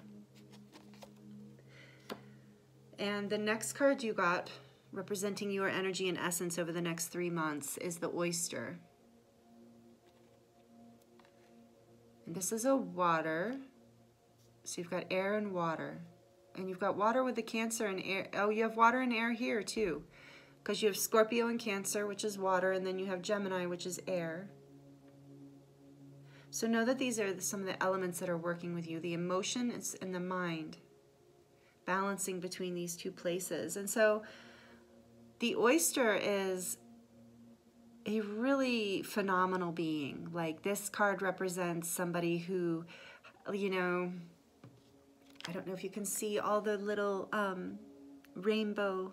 And the next card you got representing your energy and essence over the next 3 months is the oyster. And this is a water so you've got air and water. And you've got water with the Cancer and air. Oh, you have water and air here too. Because you have Scorpio and Cancer, which is water, and then you have Gemini, which is air. So know that these are some of the elements that are working with you. The emotion and the mind. Balancing between these two places. And so the oyster is a really phenomenal being. Like this card represents somebody who, you know, I don't know if you can see all the little um, rainbow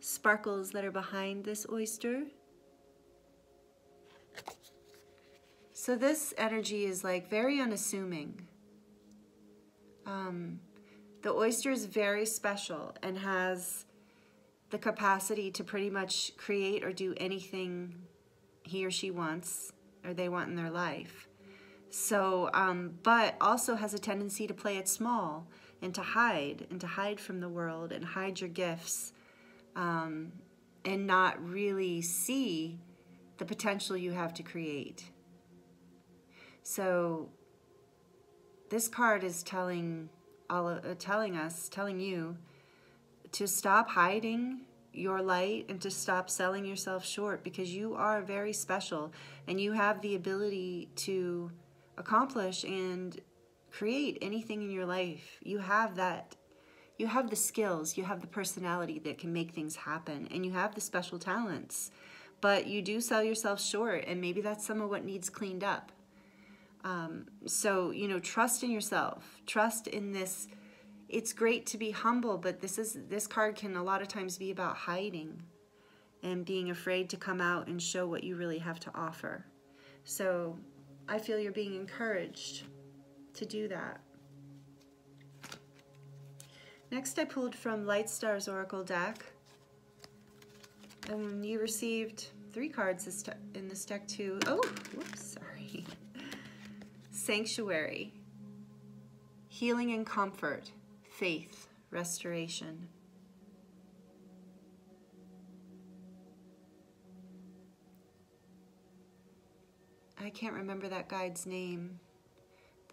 sparkles that are behind this oyster. So this energy is like very unassuming. Um, the oyster is very special and has the capacity to pretty much create or do anything he or she wants or they want in their life. So, um, but also has a tendency to play it small and to hide and to hide from the world and hide your gifts um, and not really see the potential you have to create. So, this card is telling all uh, telling us, telling you to stop hiding your light and to stop selling yourself short because you are very special and you have the ability to accomplish and create anything in your life. You have that you have the skills, you have the personality that can make things happen, and you have the special talents. But you do sell yourself short, and maybe that's some of what needs cleaned up. Um, so, you know, trust in yourself. Trust in this. It's great to be humble, but this is this card can a lot of times be about hiding and being afraid to come out and show what you really have to offer. So I feel you're being encouraged to do that. Next I pulled from Lightstar's Oracle deck. And you received three cards in this deck too. Oh, whoops, sorry. Sanctuary, Healing and Comfort, Faith, Restoration. I can't remember that guide's name.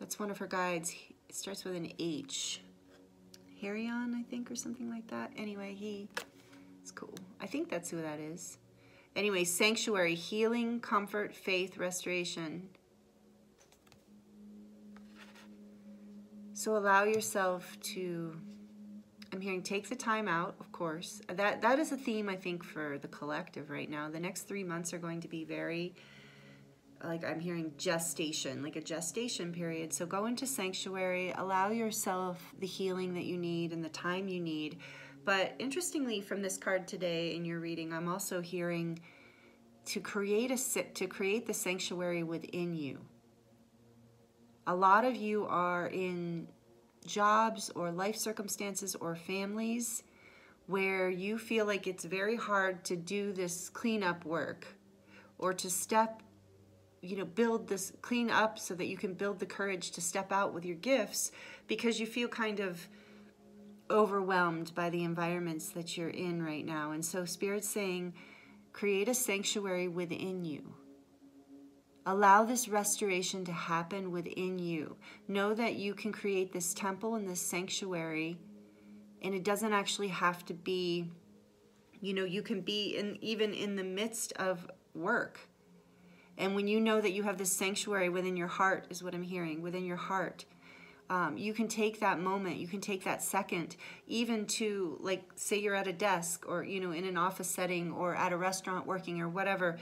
That's one of her guides. It starts with an H. Harion, I think, or something like that. Anyway, he it's cool. I think that's who that is. Anyway, sanctuary, healing, comfort, faith, restoration. So allow yourself to I'm hearing take the time out, of course. That that is a theme I think for the collective right now. The next 3 months are going to be very like I'm hearing gestation, like a gestation period. So go into sanctuary, allow yourself the healing that you need and the time you need. But interestingly, from this card today in your reading, I'm also hearing to create a to create the sanctuary within you. A lot of you are in jobs or life circumstances or families where you feel like it's very hard to do this cleanup work or to step you know, build this, clean up so that you can build the courage to step out with your gifts because you feel kind of overwhelmed by the environments that you're in right now. And so Spirit's saying, create a sanctuary within you. Allow this restoration to happen within you. Know that you can create this temple and this sanctuary, and it doesn't actually have to be, you know, you can be in even in the midst of work and when you know that you have this sanctuary within your heart, is what I'm hearing, within your heart, Um, you can take that moment, you can take that second, even to like say you're at a desk or you know in an office setting or at a restaurant working or whatever.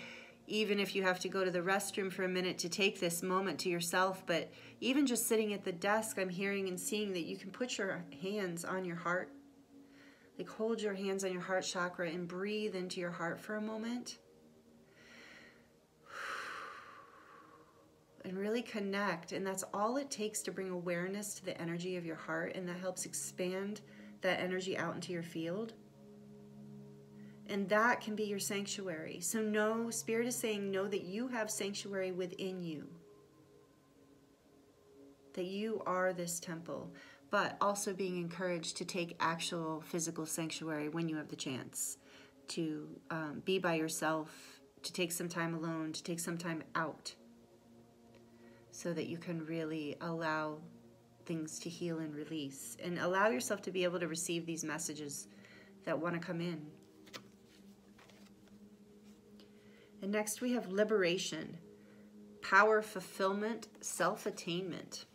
Even if you have to go to the restroom for a minute to take this moment to yourself, but even just sitting at the desk, I'm hearing and seeing that you can put your hands on your heart. Like hold your hands on your heart chakra and breathe into your heart for a moment. and really connect. And that's all it takes to bring awareness to the energy of your heart, and that helps expand that energy out into your field. And that can be your sanctuary. So, know, Spirit is saying, know that you have sanctuary within you, that you are this temple, but also being encouraged to take actual physical sanctuary when you have the chance to um, be by yourself, to take some time alone, to take some time out so that you can really allow things to heal and release and allow yourself to be able to receive these messages that want to come in. And next we have liberation, power, fulfillment, self attainment.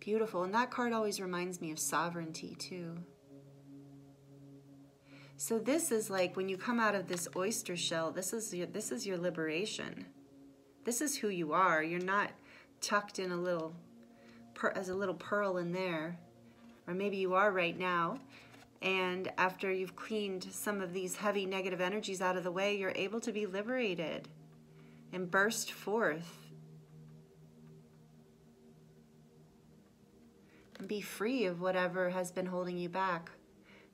Beautiful. And that card always reminds me of sovereignty, too. So this is like when you come out of this oyster shell, this is your, this is your liberation. This is who you are. You're not tucked in a little as a little pearl in there. Or maybe you are right now. And after you've cleaned some of these heavy negative energies out of the way, you're able to be liberated and burst forth. And be free of whatever has been holding you back.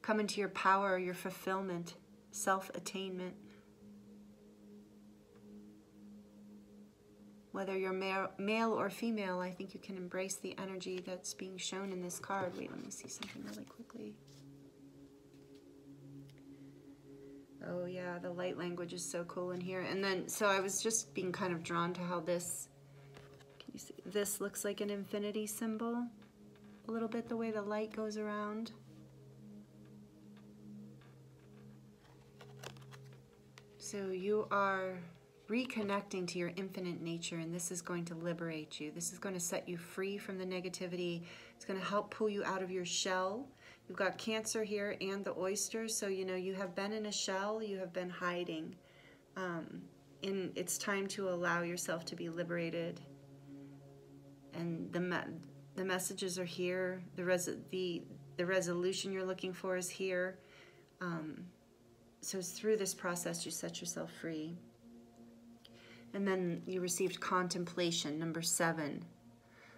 Come into your power, your fulfillment, self attainment. Whether you're male or female, I think you can embrace the energy that's being shown in this card. Wait, let me see something really quickly. Oh yeah, the light language is so cool in here. And then, so I was just being kind of drawn to how this, can you see, this looks like an infinity symbol. A little bit the way the light goes around. So you are reconnecting to your infinite nature, and this is going to liberate you. This is going to set you free from the negativity. It's going to help pull you out of your shell. You've got Cancer here and the oyster, so you know you have been in a shell, you have been hiding. Um, and it's time to allow yourself to be liberated. And the me the messages are here. The res the the resolution you're looking for is here. Um, so through this process you set yourself free. And then you received contemplation, number seven.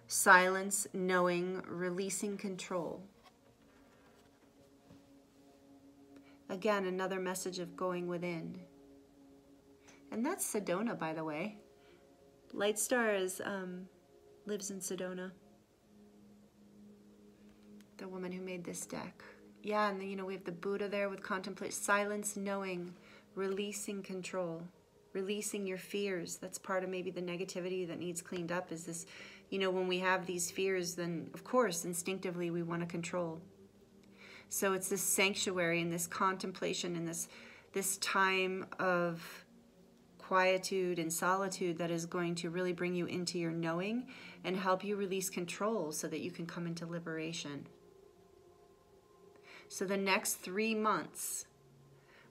Silence, knowing, releasing control. Again, another message of going within. And that's Sedona, by the way. Lightstar is, um, lives in Sedona. The woman who made this deck yeah, and then, you know, we have the Buddha there with contemplate, silence, knowing, releasing control, releasing your fears. That's part of maybe the negativity that needs cleaned up is this, you know, when we have these fears, then of course, instinctively we want to control. So it's this sanctuary and this contemplation and this, this time of quietude and solitude that is going to really bring you into your knowing and help you release control so that you can come into liberation. So the next three months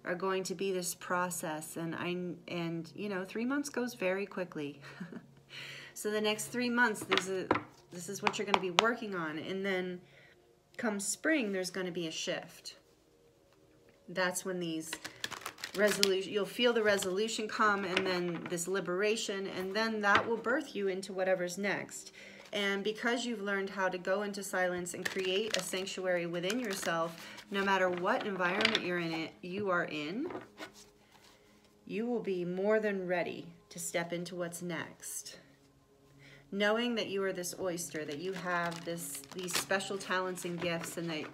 are going to be this process and I and you know three months goes very quickly so the next three months this is this is what you're going to be working on and then come spring there's going to be a shift that's when these resolution you'll feel the resolution come and then this liberation and then that will birth you into whatever's next and because you've learned how to go into silence and create a sanctuary within yourself, no matter what environment you're in it, you are in, you will be more than ready to step into what's next. Knowing that you are this oyster, that you have this these special talents and gifts and that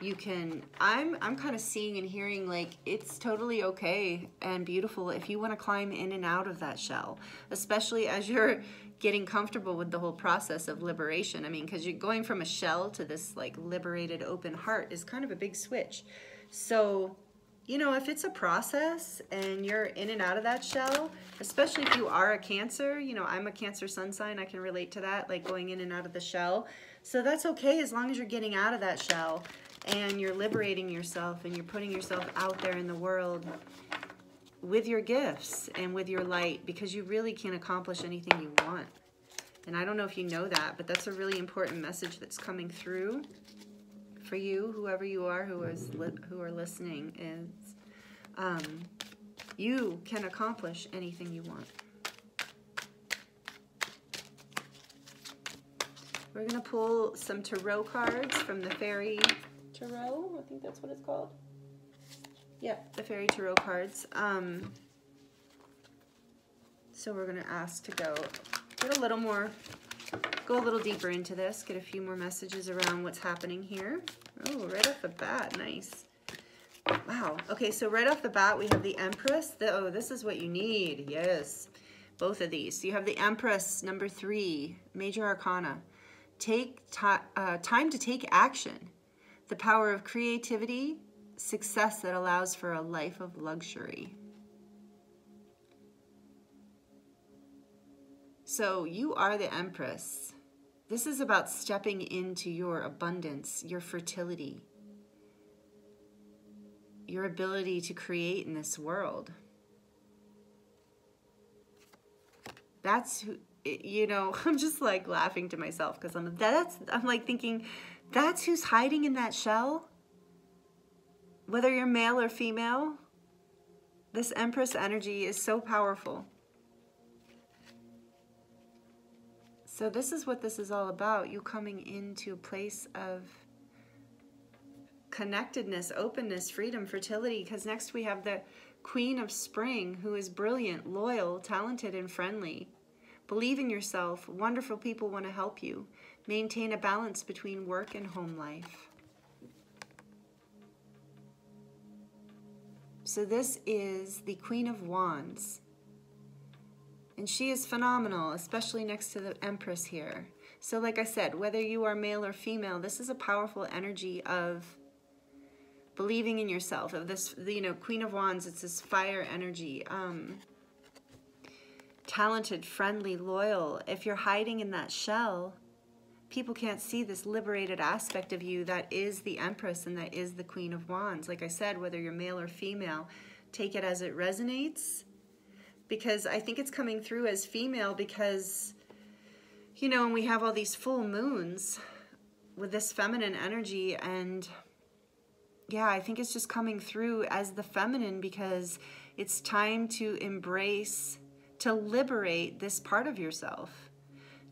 you can I'm I'm kind of seeing and hearing like it's totally okay and beautiful if you want to climb in and out of that shell, especially as you're getting comfortable with the whole process of liberation. I mean, because you're going from a shell to this like liberated open heart is kind of a big switch. So you know, if it's a process and you're in and out of that shell, especially if you are a Cancer, you know, I'm a Cancer sun sign, I can relate to that, like going in and out of the shell. So that's okay as long as you're getting out of that shell and you're liberating yourself and you're putting yourself out there in the world with your gifts and with your light because you really can accomplish anything you want. And I don't know if you know that, but that's a really important message that's coming through for you, whoever you are who is who are listening, is um, you can accomplish anything you want. We're going to pull some tarot cards from the Fairy Tarot. I think that's what it's called. Yeah, the Fairy Tarot cards. Um, so we're going to ask to go get a little more, go a little deeper into this, get a few more messages around what's happening here. Oh, right off the bat, nice. Wow. Okay, so right off the bat, we have the Empress. The, oh, this is what you need. Yes, both of these. So you have the Empress, number three, Major Arcana. Take uh, time to take action. The power of creativity, success that allows for a life of luxury. So you are the Empress. This is about stepping into your abundance, your fertility, your ability to create in this world. That's who, you know, I'm just like laughing to myself because I'm that's I'm like thinking that's who's hiding in that shell. Whether you're male or female, this Empress energy is so powerful. So this is what this is all about. You coming into a place of connectedness, openness, freedom, fertility. Because next we have the Queen of Spring, who is brilliant, loyal, talented, and friendly. Believe in yourself. Wonderful people want to help you. Maintain a balance between work and home life. So this is the Queen of Wands. And she is phenomenal, especially next to the Empress here. So like I said, whether you are male or female, this is a powerful energy of believing in yourself, of this, you know, Queen of Wands, it's this fire energy. Um, talented, friendly, loyal. If you're hiding in that shell, people can't see this liberated aspect of you that is the Empress and that is the Queen of Wands. Like I said, whether you're male or female, take it as it resonates because I think it's coming through as female because, you know, and we have all these full moons with this feminine energy and yeah, I think it's just coming through as the feminine because it's time to embrace, to liberate this part of yourself,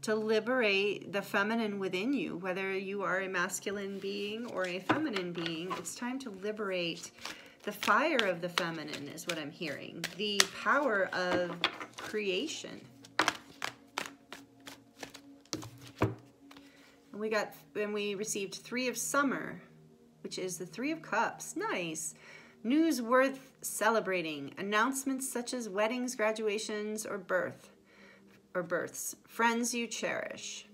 to liberate the feminine within you, whether you are a masculine being or a feminine being. It's time to liberate the fire of the feminine is what I'm hearing. The power of creation. And we got, and we received three of summer, which is the three of cups. Nice. News worth celebrating. Announcements such as weddings, graduations, or birth, or births. Friends you cherish.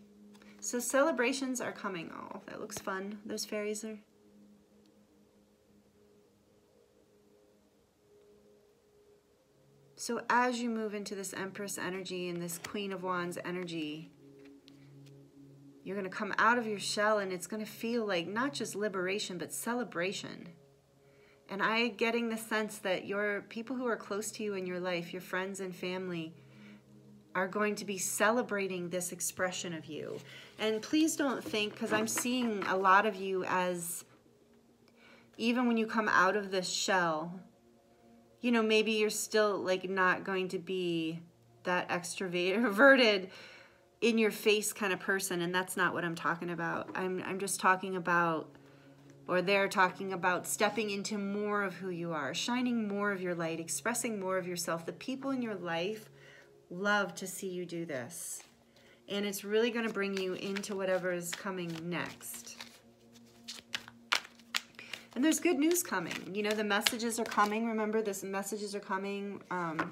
So celebrations are coming. Oh, that looks fun. Those fairies are So as you move into this Empress energy and this Queen of Wands energy, you're going to come out of your shell and it's going to feel like not just liberation, but celebration. And I getting the sense that your people who are close to you in your life, your friends and family, are going to be celebrating this expression of you. And please don't think, because I'm seeing a lot of you as, even when you come out of this shell, you know, maybe you're still like not going to be that extroverted in your face kind of person and that's not what I'm talking about. I'm I'm just talking about or they're talking about stepping into more of who you are, shining more of your light, expressing more of yourself. The people in your life love to see you do this. And it's really going to bring you into whatever is coming next. And there's good news coming. You know, the messages are coming. Remember, this messages are coming. Um,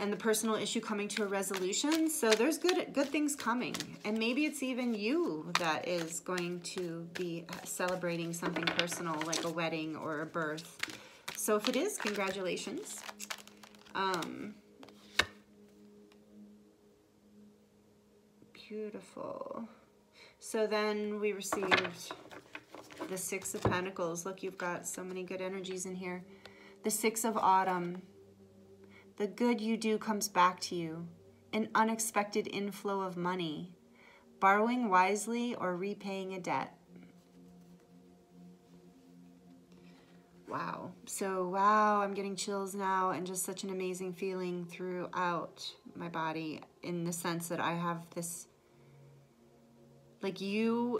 and the personal issue coming to a resolution. So there's good good things coming. And maybe it's even you that is going to be celebrating something personal like a wedding or a birth. So if it is, congratulations. Um, beautiful. So then we received the Six of Pentacles. Look, you've got so many good energies in here. The Six of Autumn. The good you do comes back to you. An unexpected inflow of money. Borrowing wisely or repaying a debt. Wow. So, wow, I'm getting chills now and just such an amazing feeling throughout my body in the sense that I have this, like you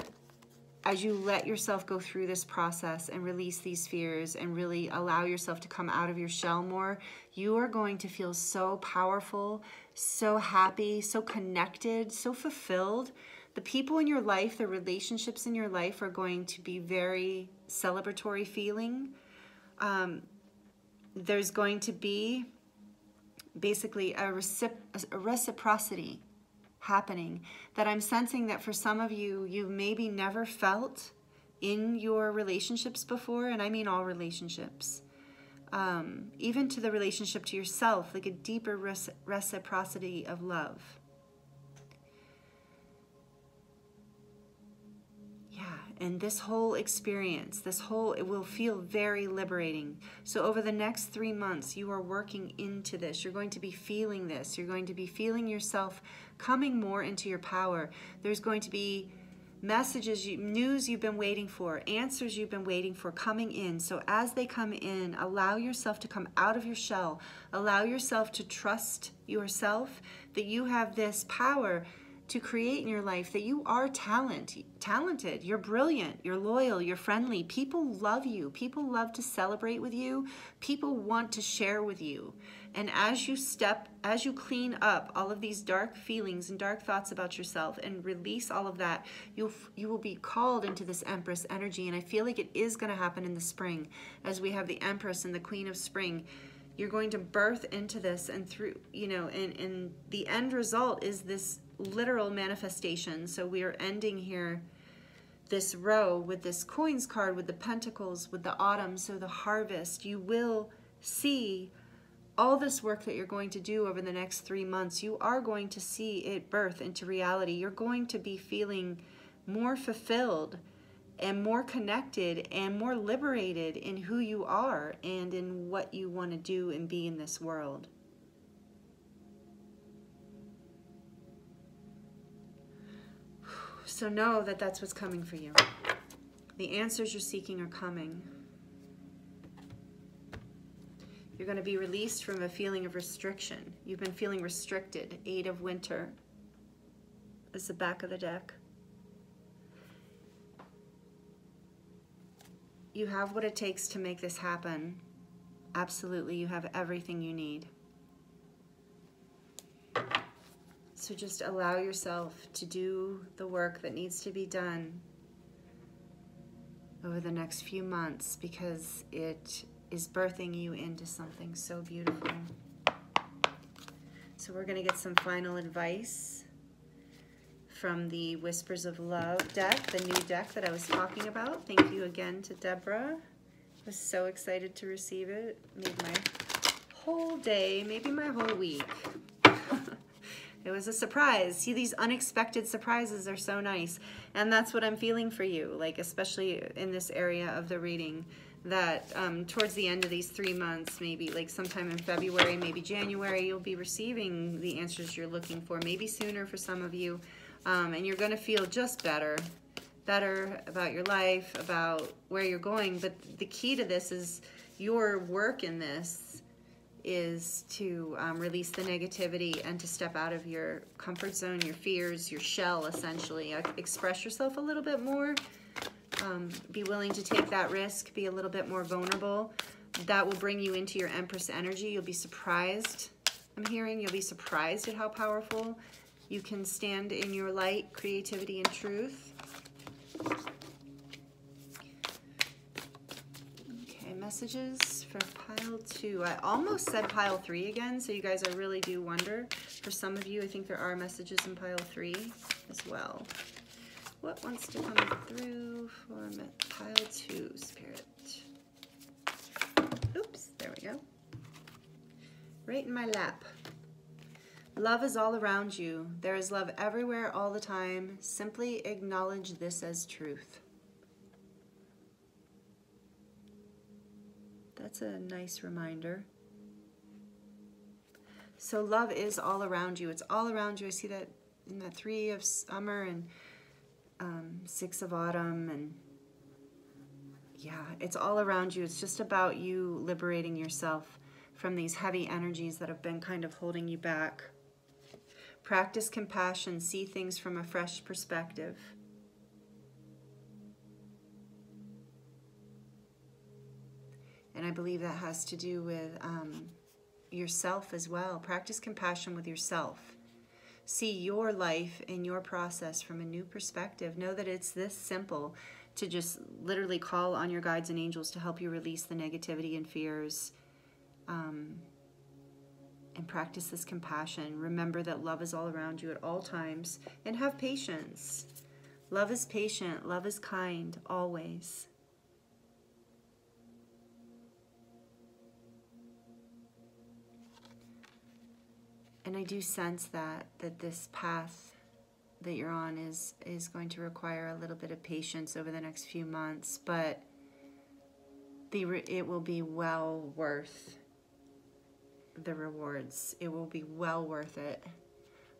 as you let yourself go through this process and release these fears and really allow yourself to come out of your shell more, you are going to feel so powerful, so happy, so connected, so fulfilled. The people in your life, the relationships in your life are going to be very celebratory feeling. Um, there's going to be basically a, recip a reciprocity happening that I'm sensing that for some of you, you maybe never felt in your relationships before, and I mean all relationships, um, even to the relationship to yourself, like a deeper reciprocity of love. And this whole experience, this whole, it will feel very liberating. So over the next three months, you are working into this. You're going to be feeling this. You're going to be feeling yourself coming more into your power. There's going to be messages, you, news you've been waiting for, answers you've been waiting for coming in. So as they come in, allow yourself to come out of your shell. Allow yourself to trust yourself that you have this power to create in your life that you are talent, talented, you're brilliant, you're loyal, you're friendly. People love you. People love to celebrate with you. People want to share with you. And as you step, as you clean up all of these dark feelings and dark thoughts about yourself and release all of that, you'll you will be called into this Empress energy. And I feel like it is going to happen in the spring as we have the Empress and the Queen of Spring you're going to birth into this and through you know and and the end result is this literal manifestation. So we are ending here this row with this coins card, with the pentacles, with the autumn, so the harvest. You will see all this work that you're going to do over the next three months. You are going to see it birth into reality. You're going to be feeling more fulfilled and more connected and more liberated in who you are and in what you want to do and be in this world. So know that that's what's coming for you. The answers you're seeking are coming. You're going to be released from a feeling of restriction. You've been feeling restricted. Eight of Winter is the back of the deck. You have what it takes to make this happen. Absolutely, you have everything you need. So just allow yourself to do the work that needs to be done over the next few months because it is birthing you into something so beautiful. So we're going to get some final advice from the Whispers of Love deck, the new deck that I was talking about. Thank you again to Deborah. I was so excited to receive it. Made my whole day, maybe my whole week. It was a surprise. See, these unexpected surprises are so nice. And that's what I'm feeling for you, like especially in this area of the reading, that um, towards the end of these three months, maybe like sometime in February, maybe January, you'll be receiving the answers you're looking for, maybe sooner for some of you. Um, and you're going to feel just better, better about your life, about where you're going. But the key to this is your work in this is to um, release the negativity and to step out of your comfort zone, your fears, your shell, essentially. Express yourself a little bit more. Um, be willing to take that risk. Be a little bit more vulnerable. That will bring you into your Empress energy. You'll be surprised, I'm hearing. You'll be surprised at how powerful you can stand in your light, creativity, and truth. Okay, messages for pile two. I almost said pile three again, so you guys, I really do wonder. For some of you, I think there are messages in pile three as well. What wants to come through for pile two, Spirit? Oops, there we go. Right in my lap. Love is all around you. There is love everywhere all the time. Simply acknowledge this as truth. That's a nice reminder. So love is all around you. It's all around you. I see that in that three of summer and um, six of autumn and yeah, it's all around you. It's just about you liberating yourself from these heavy energies that have been kind of holding you back. Practice compassion. See things from a fresh perspective. And I believe that has to do with um, yourself as well. Practice compassion with yourself. See your life and your process from a new perspective. Know that it's this simple to just literally call on your guides and angels to help you release the negativity and fears um, and practice this compassion. Remember that love is all around you at all times and have patience. Love is patient, love is kind, always. And I do sense that that this path that you're on is is going to require a little bit of patience over the next few months, but the it will be well worth the rewards. It will be well worth it.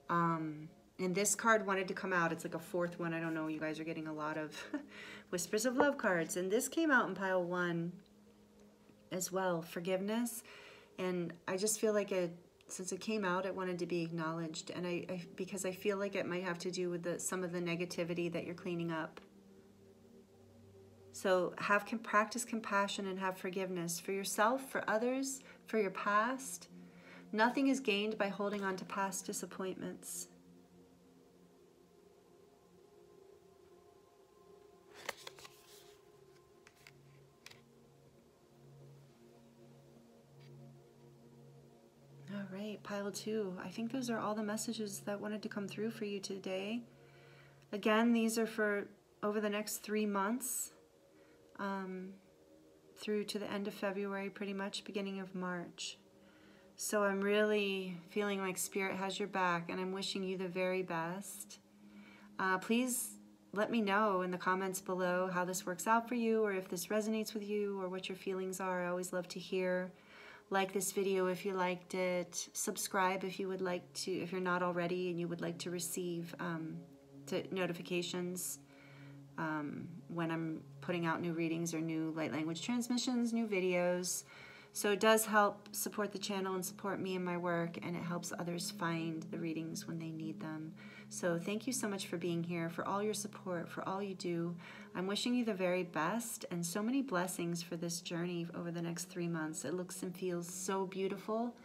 Um, and this card wanted to come out. It's like a fourth one. I don't know. You guys are getting a lot of Whispers of Love cards. And this came out in pile one as well. Forgiveness. And I just feel like it since it came out, it wanted to be acknowledged, and I, I because I feel like it might have to do with the, some of the negativity that you're cleaning up. So have practice compassion and have forgiveness for yourself, for others, for your past. Nothing is gained by holding on to past disappointments. Right, pile two. I think those are all the messages that wanted to come through for you today. Again, these are for over the next three months, um, through to the end of February, pretty much, beginning of March. So I'm really feeling like Spirit has your back, and I'm wishing you the very best. Uh, please let me know in the comments below how this works out for you, or if this resonates with you, or what your feelings are. I always love to hear like this video if you liked it, subscribe if you would like to, if you're not already and you would like to receive um, to notifications um, when I'm putting out new readings or new light language transmissions, new videos. So it does help support the channel and support me and my work, and it helps others find the readings when they need them. So thank you so much for being here, for all your support, for all you do. I'm wishing you the very best and so many blessings for this journey over the next three months. It looks and feels so beautiful.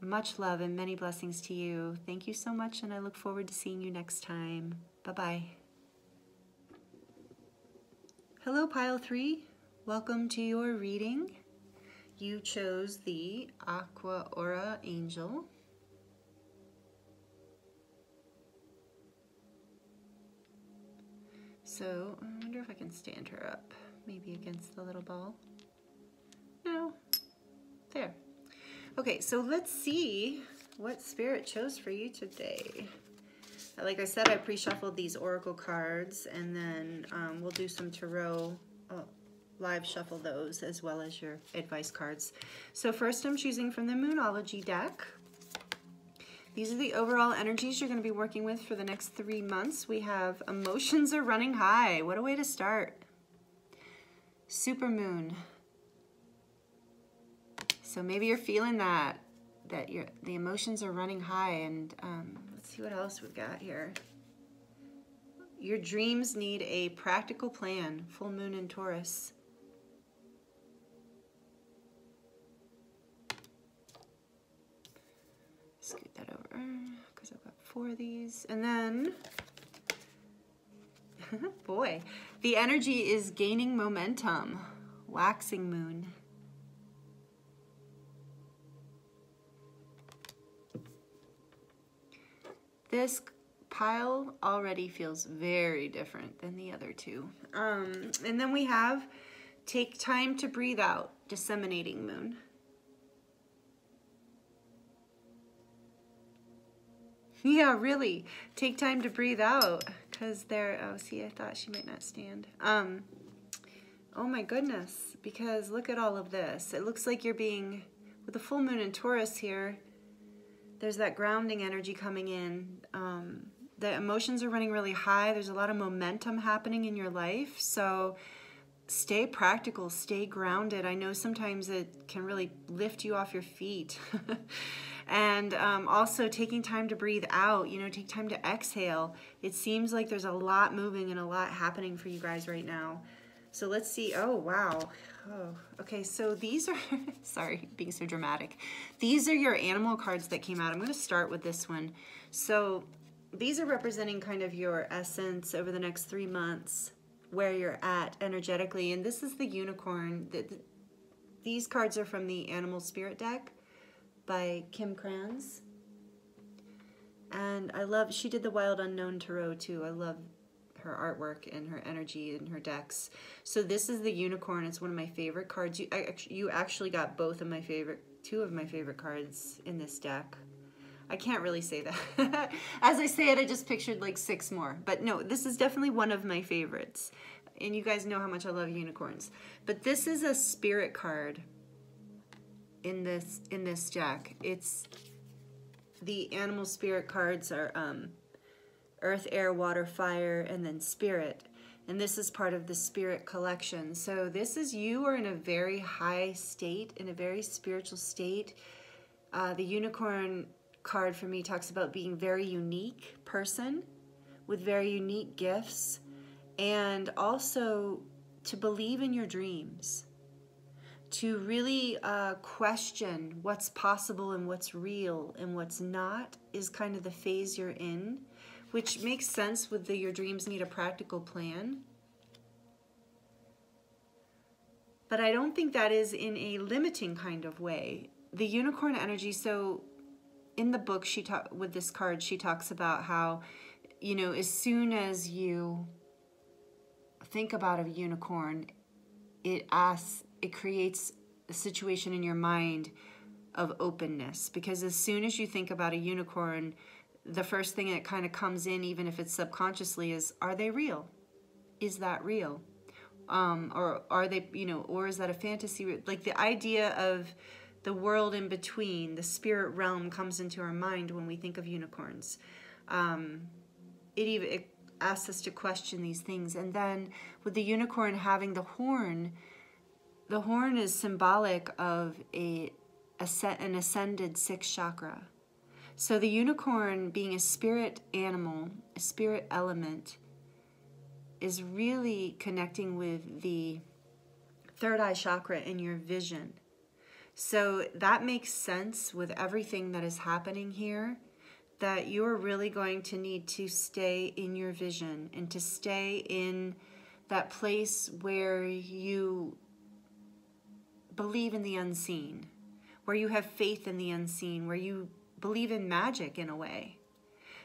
Much love and many blessings to you. Thank you so much, and I look forward to seeing you next time. Bye-bye. Hello, Pile 3. Welcome to your reading. You chose the Aqua Aura Angel. So I wonder if I can stand her up, maybe against the little ball. No, there. Okay, so let's see what spirit chose for you today. Like I said, I pre-shuffled these oracle cards, and then um, we'll do some tarot live shuffle those as well as your advice cards. So first I'm choosing from the Moonology deck. These are the overall energies you're going to be working with for the next three months. We have emotions are running high. What a way to start. Super moon. So maybe you're feeling that, that you the emotions are running high. And um, let's see what else we've got here. Your dreams need a practical plan. Full moon in Taurus. Scoot that over because I've got four of these. And then, boy, the energy is gaining momentum. waxing moon. This pile already feels very different than the other two. Um, and then we have take time to breathe out, disseminating moon. Yeah, really. Take time to breathe out because they're, oh, see, I thought she might not stand. Um, oh my goodness, because look at all of this. It looks like you're being, with the full moon in Taurus here, there's that grounding energy coming in. Um, the emotions are running really high. There's a lot of momentum happening in your life. So stay practical, stay grounded. I know sometimes it can really lift you off your feet. and um, also taking time to breathe out, you know, take time to exhale. It seems like there's a lot moving and a lot happening for you guys right now. So let's see. Oh, wow. Oh, okay. So these are, sorry, being so dramatic. These are your animal cards that came out. I'm going to start with this one. So these are representing kind of your essence over the next three months, where you're at energetically. And this is the unicorn. The, the, these cards are from the Animal Spirit deck by Kim Krans. And I love, she did the Wild Unknown Tarot too. I love her artwork and her energy and her decks. So this is the unicorn. It's one of my favorite cards. You, I, you actually got both of my favorite, two of my favorite cards in this deck. I can't really say that. As I say it, I just pictured like six more. But no, this is definitely one of my favorites. And you guys know how much I love unicorns. But this is a spirit card in this in this deck. It's the animal spirit cards are um, earth, air, water, fire, and then spirit. And this is part of the spirit collection. So this is you are in a very high state, in a very spiritual state. Uh, the unicorn card for me talks about being very unique person with very unique gifts and also to believe in your dreams to really uh, question what's possible and what's real and what's not is kind of the phase you're in which makes sense with the your dreams need a practical plan. But I don't think that is in a limiting kind of way. The unicorn energy so in the book she talk with this card she talks about how you know as soon as you think about a unicorn it asks it creates a situation in your mind of openness because as soon as you think about a unicorn the first thing that kind of comes in even if it's subconsciously is are they real is that real um, or are they you know or is that a fantasy like the idea of the world in between, the spirit realm comes into our mind when we think of unicorns. Um, it even it asks us to question these things. And then with the unicorn having the horn, the horn is symbolic of a, an ascended sixth chakra. So the unicorn being a spirit animal, a spirit element, is really connecting with the third eye chakra in your vision. So that makes sense with everything that is happening here that you're really going to need to stay in your vision and to stay in that place where you believe in the unseen, where you have faith in the unseen, where you believe in magic in a way.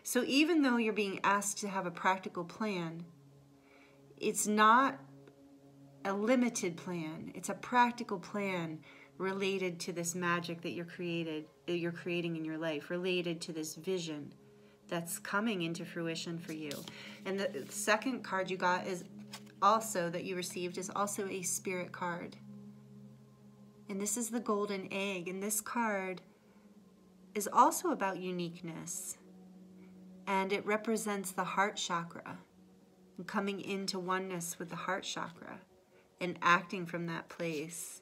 So even though you're being asked to have a practical plan, it's not a limited plan. It's a practical plan related to this magic that you're created you're creating in your life related to this vision that's coming into fruition for you and the second card you got is also that you received is also a spirit card and this is the golden egg and this card is also about uniqueness and it represents the heart chakra and coming into oneness with the heart chakra and acting from that place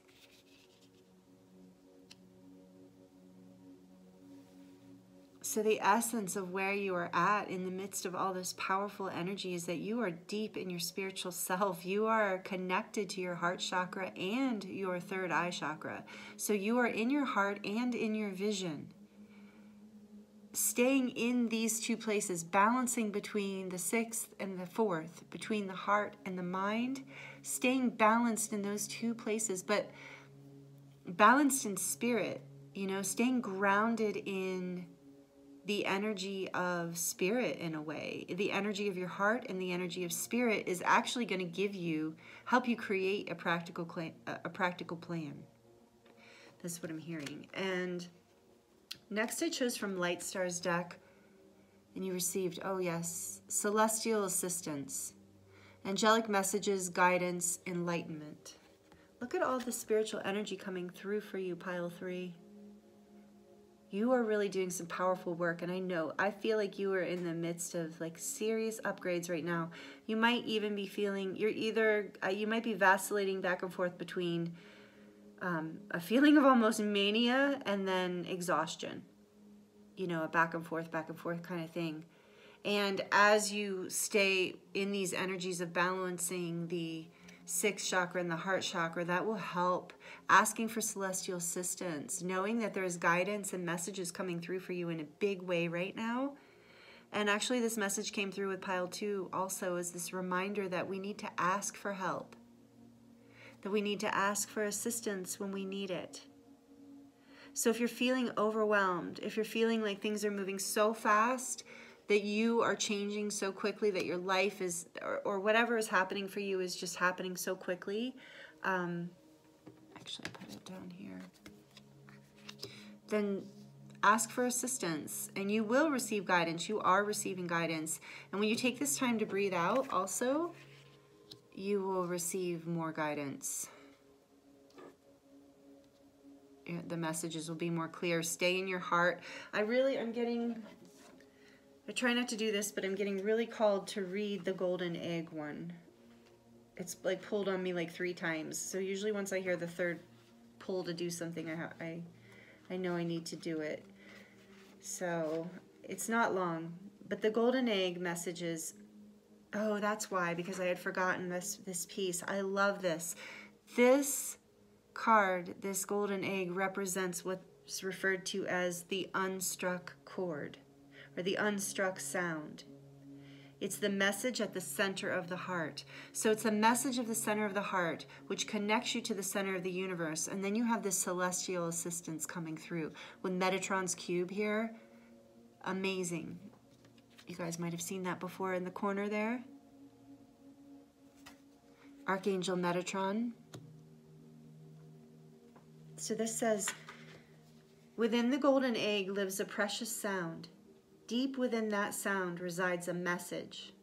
So, the essence of where you are at in the midst of all this powerful energy is that you are deep in your spiritual self. You are connected to your heart chakra and your third eye chakra. So, you are in your heart and in your vision. staying in these two places, balancing between the sixth and the fourth, between the heart and the mind, staying balanced in those two places, but balanced in spirit, you know, staying grounded in the energy of spirit in a way. The energy of your heart and the energy of spirit is actually going to give you, help you create a practical, a practical plan. That's what I'm hearing. And next I chose from Lightstar's deck and you received, oh yes, celestial assistance, angelic messages, guidance, enlightenment. Look at all the spiritual energy coming through for you, pile three you are really doing some powerful work and i know i feel like you are in the midst of like serious upgrades right now. You might even be feeling you're either uh, you might be vacillating back and forth between um, a feeling of almost mania and then exhaustion. You know a back and forth back and forth kind of thing. And as you stay in these energies of balancing the sixth chakra and the heart chakra, that will help asking for celestial assistance, knowing that there's guidance and messages coming through for you in a big way right now. And actually, this message came through with pile two also as this reminder that we need to ask for help, that we need to ask for assistance when we need it. So if you're feeling overwhelmed, if you're feeling like things are moving so fast, that you are changing so quickly that your life is or, or whatever is happening for you is just happening so quickly. Um, actually put it down here. Then ask for assistance and you will receive guidance. You are receiving guidance. And when you take this time to breathe out also you will receive more guidance. The messages will be more clear. Stay in your heart. I really i'm getting I try not to do this, but I'm getting really called to read the golden egg one. It's like pulled on me like three times. So usually once I hear the third pull to do something, I, I, I know I need to do it. So it's not long, but the golden egg messages, oh, that's why, because I had forgotten this, this piece. I love this. This card, this golden egg, represents what's referred to as the unstruck chord or the unstruck sound. It's the message at the center of the heart. So it's a message of the center of the heart, which connects you to the center of the universe. And then you have this celestial assistance coming through. With Metatron's cube here, amazing. You guys might have seen that before in the corner there. Archangel Metatron. So this says, Within the golden egg lives a precious sound. Deep within that sound resides a message.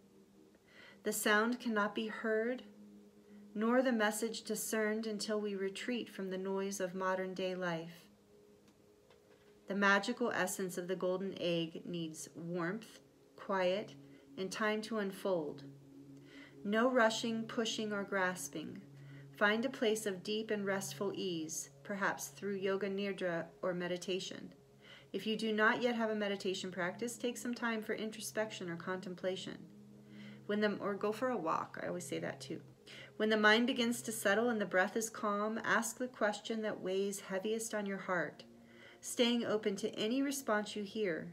The sound cannot be heard, nor the message discerned until we retreat from the noise of modern day life. The magical essence of the golden egg needs warmth, quiet, and time to unfold. No rushing, pushing, or grasping. Find a place of deep and restful ease, perhaps through yoga nidra or meditation. If you do not yet have a meditation practice, take some time for introspection or contemplation. When the, or go for a walk. I always say that too. When the mind begins to settle and the breath is calm, ask the question that weighs heaviest on your heart, staying open to any response you hear.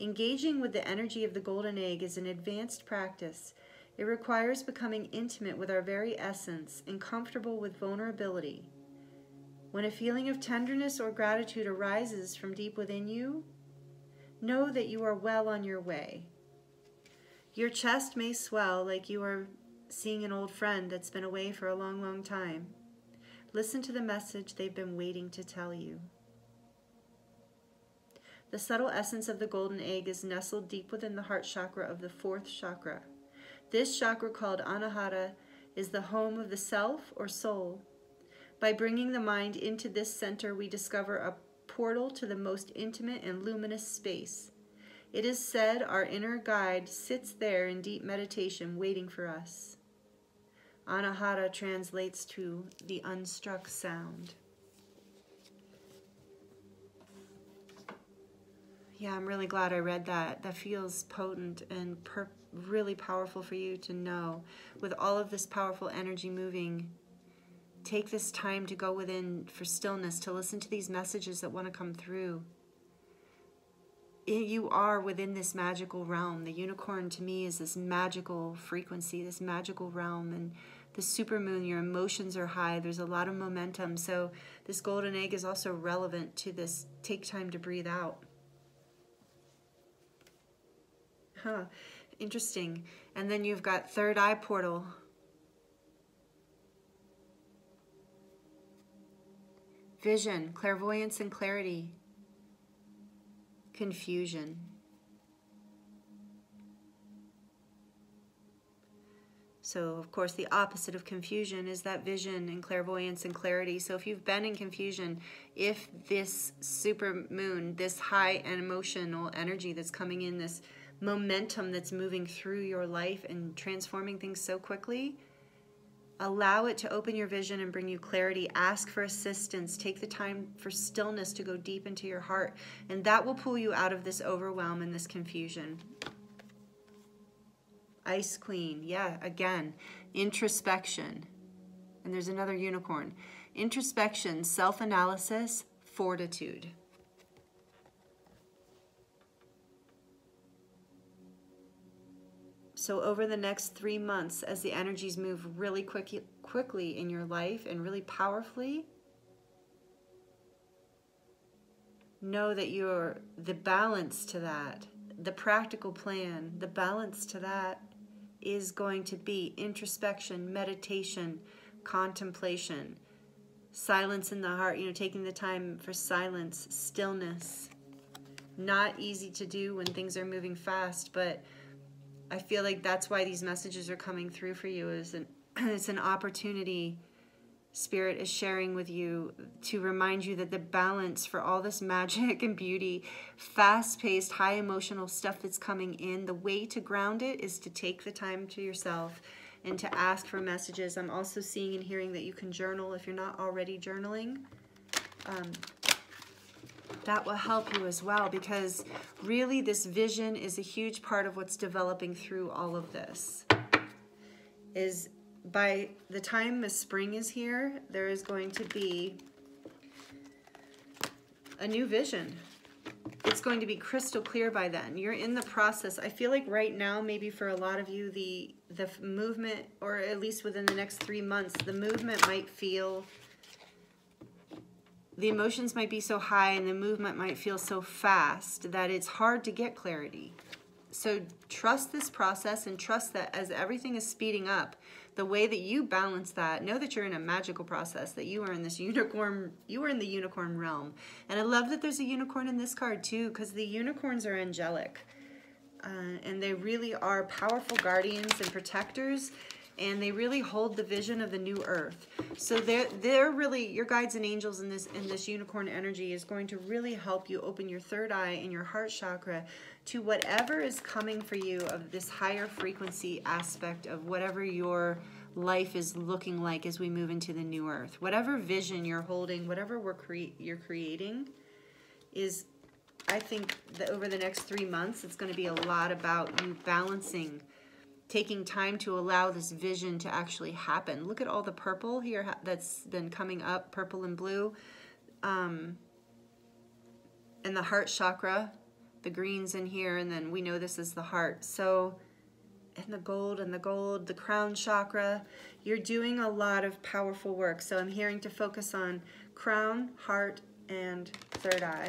Engaging with the energy of the golden egg is an advanced practice. It requires becoming intimate with our very essence and comfortable with vulnerability. When a feeling of tenderness or gratitude arises from deep within you, know that you are well on your way. Your chest may swell like you are seeing an old friend that's been away for a long, long time. Listen to the message they've been waiting to tell you. The subtle essence of the golden egg is nestled deep within the heart chakra of the fourth chakra. This chakra, called Anahata, is the home of the self or soul by bringing the mind into this center, we discover a portal to the most intimate and luminous space. It is said our inner guide sits there in deep meditation waiting for us. Anahata translates to the unstruck sound. Yeah, I'm really glad I read that. That feels potent and really powerful for you to know. With all of this powerful energy moving take this time to go within for stillness, to listen to these messages that want to come through. you are within this magical realm. The unicorn to me is this magical frequency, this magical realm. And the super moon, your emotions are high. There's a lot of momentum. So this golden egg is also relevant to this take time to breathe out. Huh, interesting. And then you've got third eye portal. Vision, clairvoyance and clarity. Confusion. So, of course, the opposite of confusion is that vision and clairvoyance and clarity. So, if you've been in confusion, if this super moon, this high and emotional energy that's coming in, this momentum that's moving through your life and transforming things so quickly, allow it to open your vision and bring you clarity. Ask for assistance. Take the time for stillness to go deep into your heart, and that will pull you out of this overwhelm and this confusion. Ice Queen, yeah, again, introspection. And there's another unicorn. Introspection, self analysis, fortitude. So, over the next three months, as the energies move really quick, quickly in your life and really powerfully, know that you're the balance to that, the practical plan, the balance to that is going to be introspection, meditation, contemplation, silence in the heart, you know, taking the time for silence, stillness. Not easy to do when things are moving fast, but I feel like that's why these messages are coming through for you is an it's an opportunity Spirit is sharing with you to remind you that the balance for all this magic and beauty, fast paced, high emotional stuff that's coming in, the way to ground it is to take the time to yourself and to ask for messages. I'm also seeing and hearing that you can journal if you're not already journaling. Um, that will help you as well because really this vision is a huge part of what's developing through all of this. Is by the time the spring is here, there is going to be a new vision. It's going to be crystal clear by then. You're in the process. I feel like right now, maybe for a lot of you, the the movement, or at least within the next three months, the movement might feel, the emotions might be so high and the movement might feel so fast that it's hard to get clarity. So trust this process and trust that as everything is speeding up, the way that you balance that, know that you're in a magical process, that you are in this unicorn, you are in the unicorn realm. And I love that there's a unicorn in this card too, because the unicorns are angelic. Uh, and they really are powerful guardians and protectors and they really hold the vision of the new earth. So they're they're really your guides and angels in this in this unicorn energy is going to really help you open your third eye and your heart chakra to whatever is coming for you of this higher frequency aspect of whatever your life is looking like as we move into the new earth. Whatever vision you're holding, whatever we're cre- you're creating is I think that over the next 3 months it's going to be a lot about you balancing taking time to allow this vision to actually happen. Look at all the purple here that's been coming up, purple and blue. Um, and the heart chakra the greens in here, and then we know this is the heart. So, and the gold and the gold, the crown chakra, you're doing a lot of powerful work. So I'm hearing to focus on crown, heart, and third eye.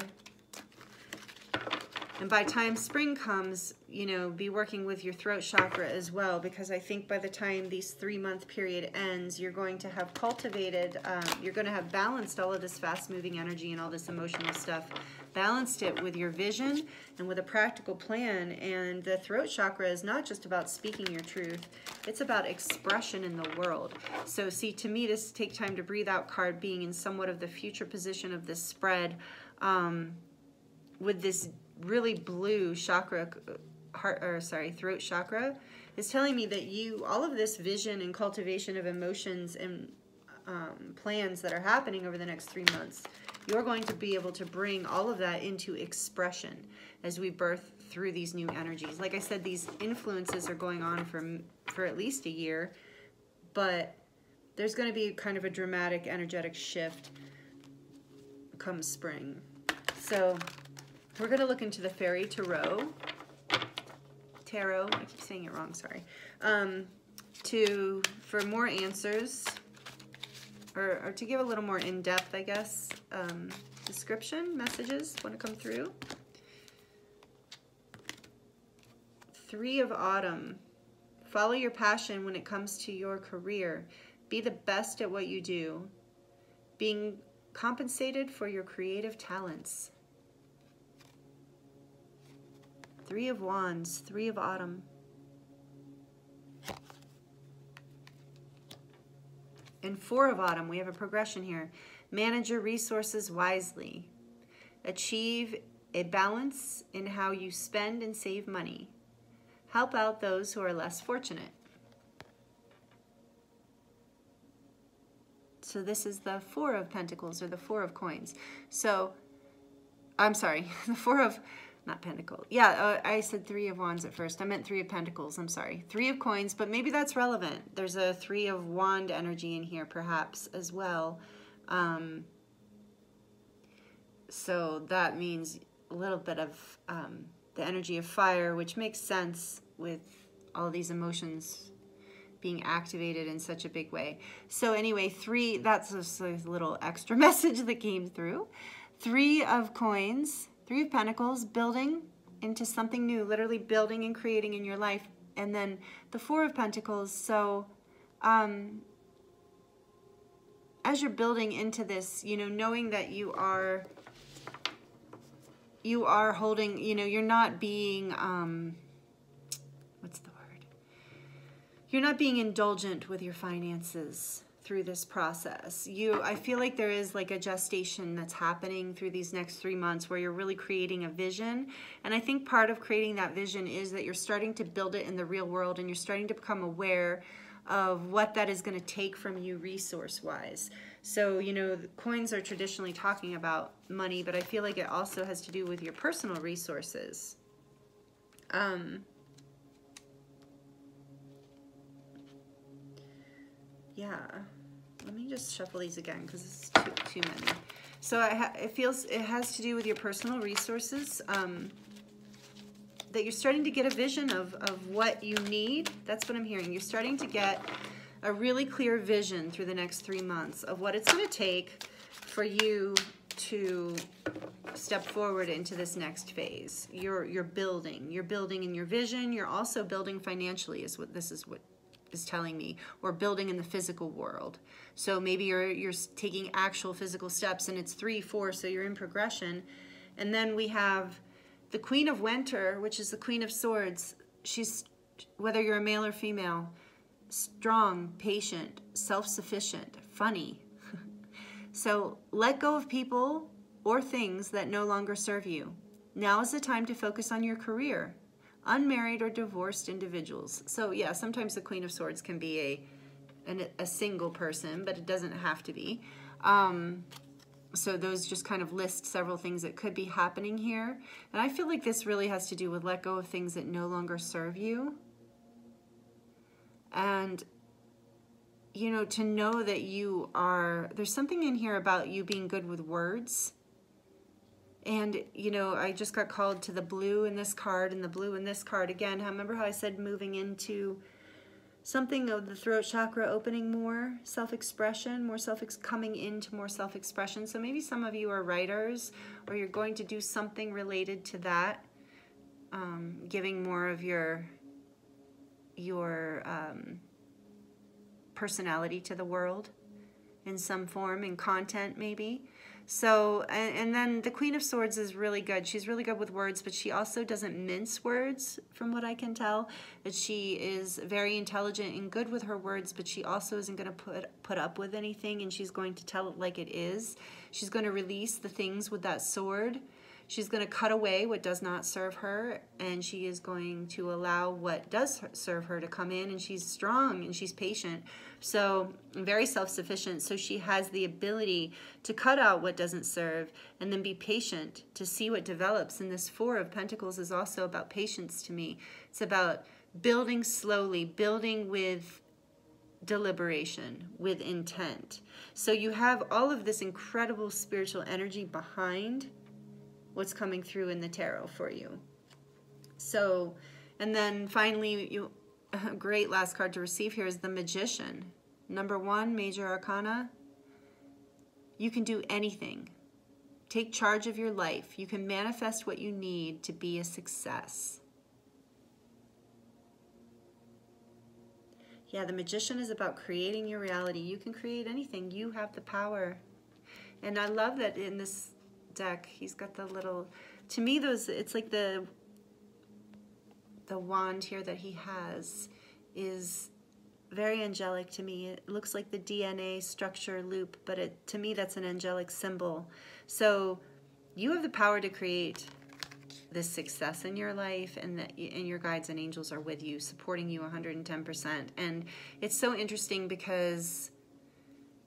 And by time spring comes, you know, be working with your throat chakra as well, because I think by the time these three month period ends, you're going to have cultivated, um, you're going to have balanced all of this fast moving energy and all this emotional stuff balanced it with your vision and with a practical plan. And the throat chakra is not just about speaking your truth, it's about expression in the world. So, see, to me, this take time to breathe out card being in somewhat of the future position of this spread um, with this really blue chakra, heart, or sorry, throat chakra is telling me that you, all of this vision and cultivation of emotions and um, plans that are happening over the next three months you're going to be able to bring all of that into expression as we birth through these new energies. Like I said, these influences are going on for, for at least a year, but there's going to be kind of a dramatic energetic shift come spring. So we're going to look into the Fairy Tarot. Tarot, I keep saying it wrong, sorry. Um, to, for more answers, or, or to give a little more in-depth, I guess, um, description, messages want to come through. Three of Autumn. Follow your passion when it comes to your career. Be the best at what you do. Being compensated for your creative talents. Three of Wands, Three of Autumn. And Four of Autumn, we have a progression here. Manage your resources wisely. Achieve a balance in how you spend and save money. Help out those who are less fortunate. So this is the Four of Pentacles or the Four of Coins. So, I'm sorry, the Four of, not Pentacle. Yeah, uh, I said Three of Wands at first. I meant Three of Pentacles, I'm sorry. Three of Coins, but maybe that's relevant. There's a Three of Wand energy in here perhaps as well. Um, so that means a little bit of um, the energy of fire, which makes sense with all these emotions being activated in such a big way. So anyway, three, that's a little extra message that came through. Three of coins, three of pentacles, building into something new, literally building and creating in your life. And then the four of pentacles, so um, as you're building into this, you know, knowing that you are, you are holding, you know, you're not being, um, what's the word? You're not being indulgent with your finances through this process. You, I feel like there is like a gestation that's happening through these next three months where you're really creating a vision. And I think part of creating that vision is that you're starting to build it in the real world and you're starting to become aware of what that is going to take from you resource wise. So, you know, coins are traditionally talking about money, but I feel like it also has to do with your personal resources. Um, yeah, let me just shuffle these again because it's too, too many. So it feels it has to do with your personal resources. Um, that you're starting to get a vision of, of what you need. That's what I'm hearing. You're starting to get a really clear vision through the next three months of what it's going to take for you to step forward into this next phase. You're you're building. You're building in your vision. You're also building financially is what this is what is telling me or building in the physical world. So maybe you're you're taking actual physical steps and it's 3 4 so you're in progression. And then we have the Queen of Winter, which is the Queen of Swords, she's, whether you're a male or female, strong, patient, self-sufficient, funny. so let go of people or things that no longer serve you. Now is the time to focus on your career. Unmarried or divorced individuals. So yeah, sometimes the Queen of Swords can be a, an, a single person, but it doesn't have to be. Um, so those just kind of list several things that could be happening here. And I feel like this really has to do with let go of things that no longer serve you. And, you know, to know that you are, there's something in here about you being good with words. And, you know, I just got called to the blue in this card and the blue in this card again. Remember how I said moving into something of the throat chakra opening more self-expression, more self coming into more self-expression. So maybe some of you are writers or you're going to do something related to that, um, giving more of your your um, personality to the world in some form, in content maybe. So, and, and, then the Queen of Swords is really good. She's really good with words, but she also doesn't mince words, from what I can tell. That she is very intelligent and good with her words, but she also isn't going to put put up with anything, and she's going to tell it like it is. She's going to release the things with that sword. She's going to cut away what does not serve her, and she is going to allow what does serve her to come in, and she's strong and she's patient. So very self-sufficient. So she has the ability to cut out what doesn't serve and then be patient to see what develops. And this Four of Pentacles is also about patience to me. It's about building slowly, building with deliberation, with intent. So you have all of this incredible spiritual energy behind what's coming through in the tarot for you. So, and then finally, you a great last card to receive here is the Magician. Number one, Major Arcana. You can do anything. Take charge of your life. You can manifest what you need to be a success. Yeah, the magician is about creating your reality. You can create anything. You have the power. And I love that in this deck, he's got the little, to me, those, it's like the, the wand here that he has is very angelic to me. It looks like the DNA structure loop, but it, to me, that's an angelic symbol. So you have the power to create this success in your life and that and your guides and angels are with you supporting you 110% and it's so interesting because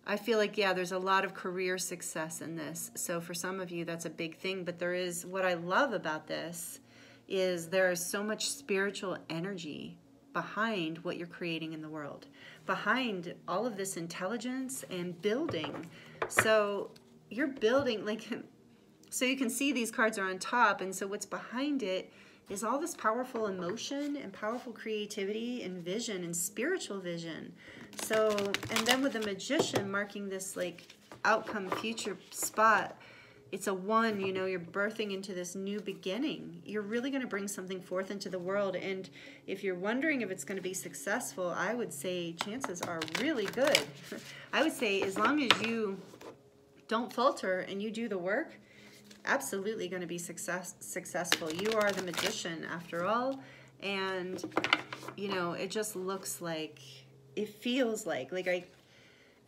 I feel like yeah there's a lot of career success in this so for some of you that's a big thing but there is what I love about this is there is so much spiritual energy behind what you're creating in the world behind all of this intelligence and building so you're building like so you can see these cards are on top, and so what's behind it is all this powerful emotion and powerful creativity and vision and spiritual vision. So, and then with the magician marking this like outcome future spot, it's a one, you know, you're birthing into this new beginning. You're really going to bring something forth into the world. And if you're wondering if it's going to be successful, I would say chances are really good. I would say as long as you don't falter and you do the work, absolutely going to be success successful. You are the magician after all. And, you know, it just looks like, it feels like, like I,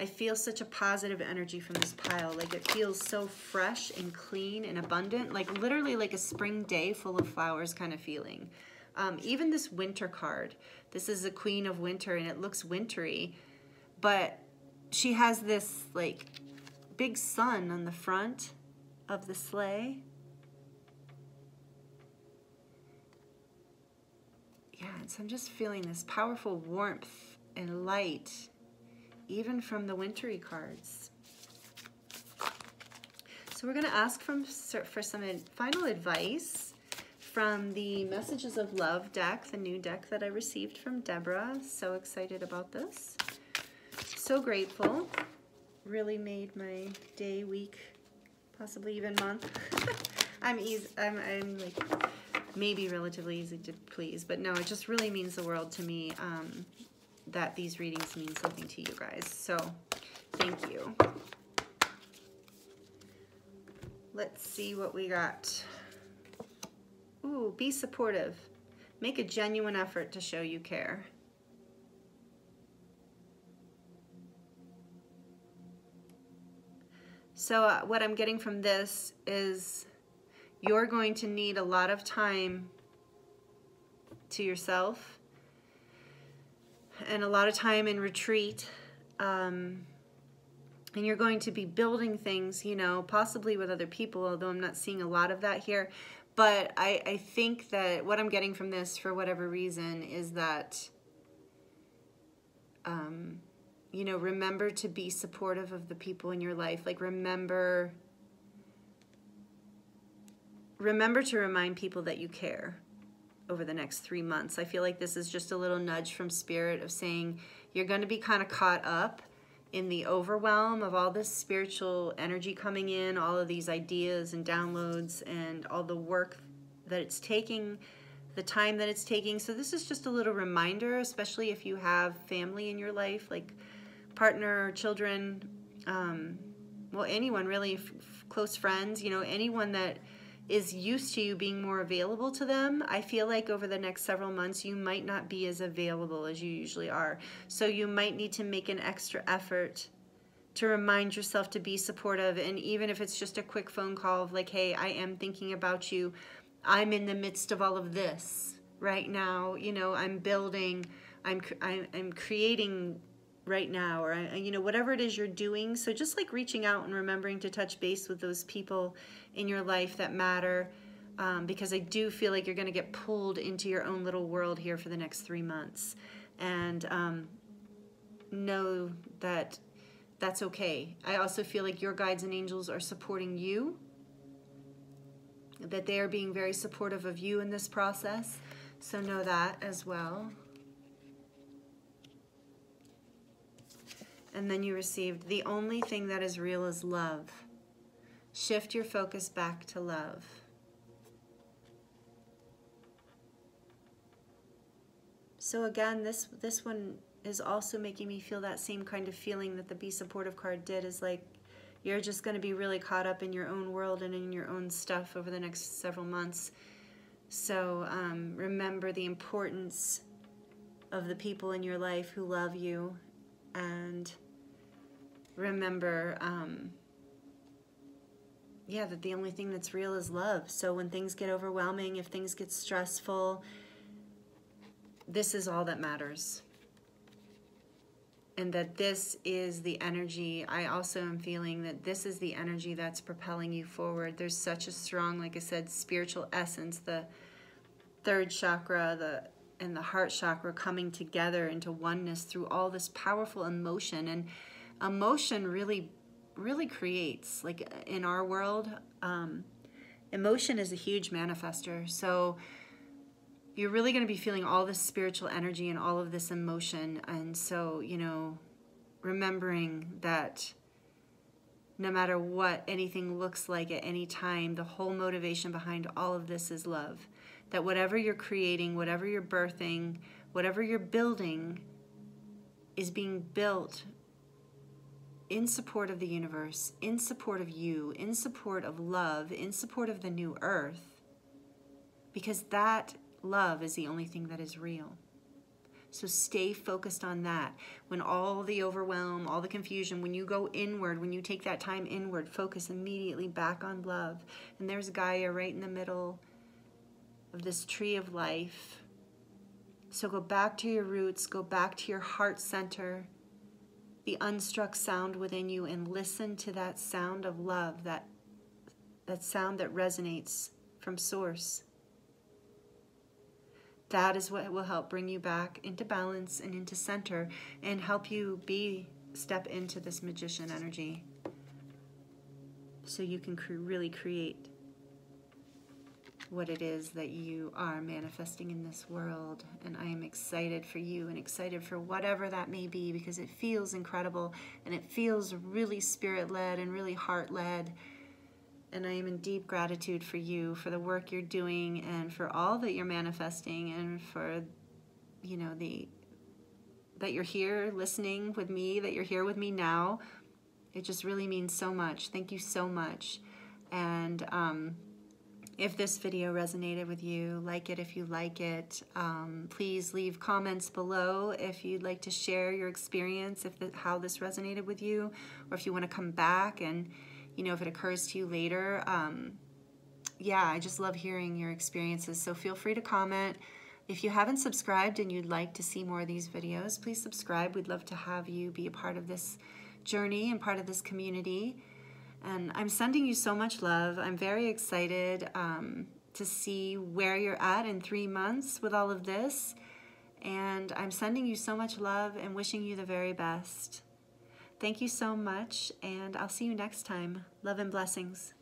I feel such a positive energy from this pile. Like it feels so fresh and clean and abundant, like literally like a spring day full of flowers kind of feeling. Um, even this winter card, this is the Queen of Winter and it looks wintry, but she has this like big sun on the front of the sleigh. Yeah, so I'm just feeling this powerful warmth and light, even from the wintry cards. So we're going to ask from, for some final advice from the Messages of Love deck, the new deck that I received from Deborah. So excited about this. So grateful. Really made my day, week, possibly even month. I'm easy. I'm, I'm like maybe relatively easy to please, but no, it just really means the world to me um, that these readings mean something to you guys. So thank you. Let's see what we got. Ooh, be supportive. Make a genuine effort to show you care. So uh, what I'm getting from this is you're going to need a lot of time to yourself and a lot of time in retreat. Um, and you're going to be building things, you know, possibly with other people, although I'm not seeing a lot of that here. But I, I think that what I'm getting from this, for whatever reason, is that um, you know, remember to be supportive of the people in your life. Like remember remember to remind people that you care over the next 3 months. I feel like this is just a little nudge from spirit of saying you're going to be kind of caught up in the overwhelm of all this spiritual energy coming in, all of these ideas and downloads and all the work that it's taking the time that it's taking. So this is just a little reminder, especially if you have family in your life, like partner, children, um, well, anyone really, close friends, you know, anyone that is used to you being more available to them, I feel like over the next several months you might not be as available as you usually are. So you might need to make an extra effort to remind yourself to be supportive. And even if it's just a quick phone call of like, hey, I am thinking about you. I'm in the midst of all of this right now. You know, I'm building, I'm, I'm creating right now or uh, you know whatever it is you're doing so just like reaching out and remembering to touch base with those people in your life that matter um, because I do feel like you're going to get pulled into your own little world here for the next three months and um, know that that's okay I also feel like your guides and angels are supporting you that they are being very supportive of you in this process. So know that as well. And then you received the only thing that is real is love. Shift your focus back to love. So again, this this one is also making me feel that same kind of feeling that the Be Supportive card did is like you're just going to be really caught up in your own world and in your own stuff over the next several months. So um, remember the importance of the people in your life who love you and remember um, yeah that the only thing that's real is love. So when things get overwhelming if things get stressful this is all that matters. And that this is the energy. I also am feeling that this is the energy that's propelling you forward. There's such a strong like i said spiritual essence the third chakra the and the heart chakra coming together into oneness through all this powerful emotion. And emotion really really creates like in our world um, emotion is a huge manifester so you're really going to be feeling all this spiritual energy and all of this emotion. And so, you know, remembering that no matter what anything looks like at any time, the whole motivation behind all of this is love. That whatever you're creating, whatever you're birthing, whatever you're building is being built in support of the universe, in support of you, in support of love, in support of the new earth. Because that love is the only thing that is real. So stay focused on that. When all the overwhelm, all the confusion, when you go inward, when you take that time inward, focus immediately back on love. And there's Gaia right in the middle of this tree of life. So go back to your roots, go back to your heart center, the unstruck sound within you, and listen to that sound of love, that, that sound that resonates from source. That is what will help bring you back into balance and into center and help you be step into this magician energy. So you can cre really create what it is that you are manifesting in this world. And I am excited for you and excited for whatever that may be because it feels incredible and it feels really spirit led and really heart led and I am in deep gratitude for you, for the work you're doing, and for all that you're manifesting, and for, you know, the that you're here listening with me, that you're here with me now. It just really means so much. Thank you so much. And um, if this video resonated with you, like it if you like it. Um, please leave comments below if you'd like to share your experience, if the, how this resonated with you, or if you want to come back and you know, if it occurs to you later. Um, yeah, I just love hearing your experiences. So feel free to comment. If you haven't subscribed and you'd like to see more of these videos, please subscribe. We'd love to have you be a part of this journey and part of this community. And I'm sending you so much love. I'm very excited um, to see where you're at in three months with all of this. And I'm sending you so much love and wishing you the very best. Thank you so much, and I'll see you next time. Love and blessings.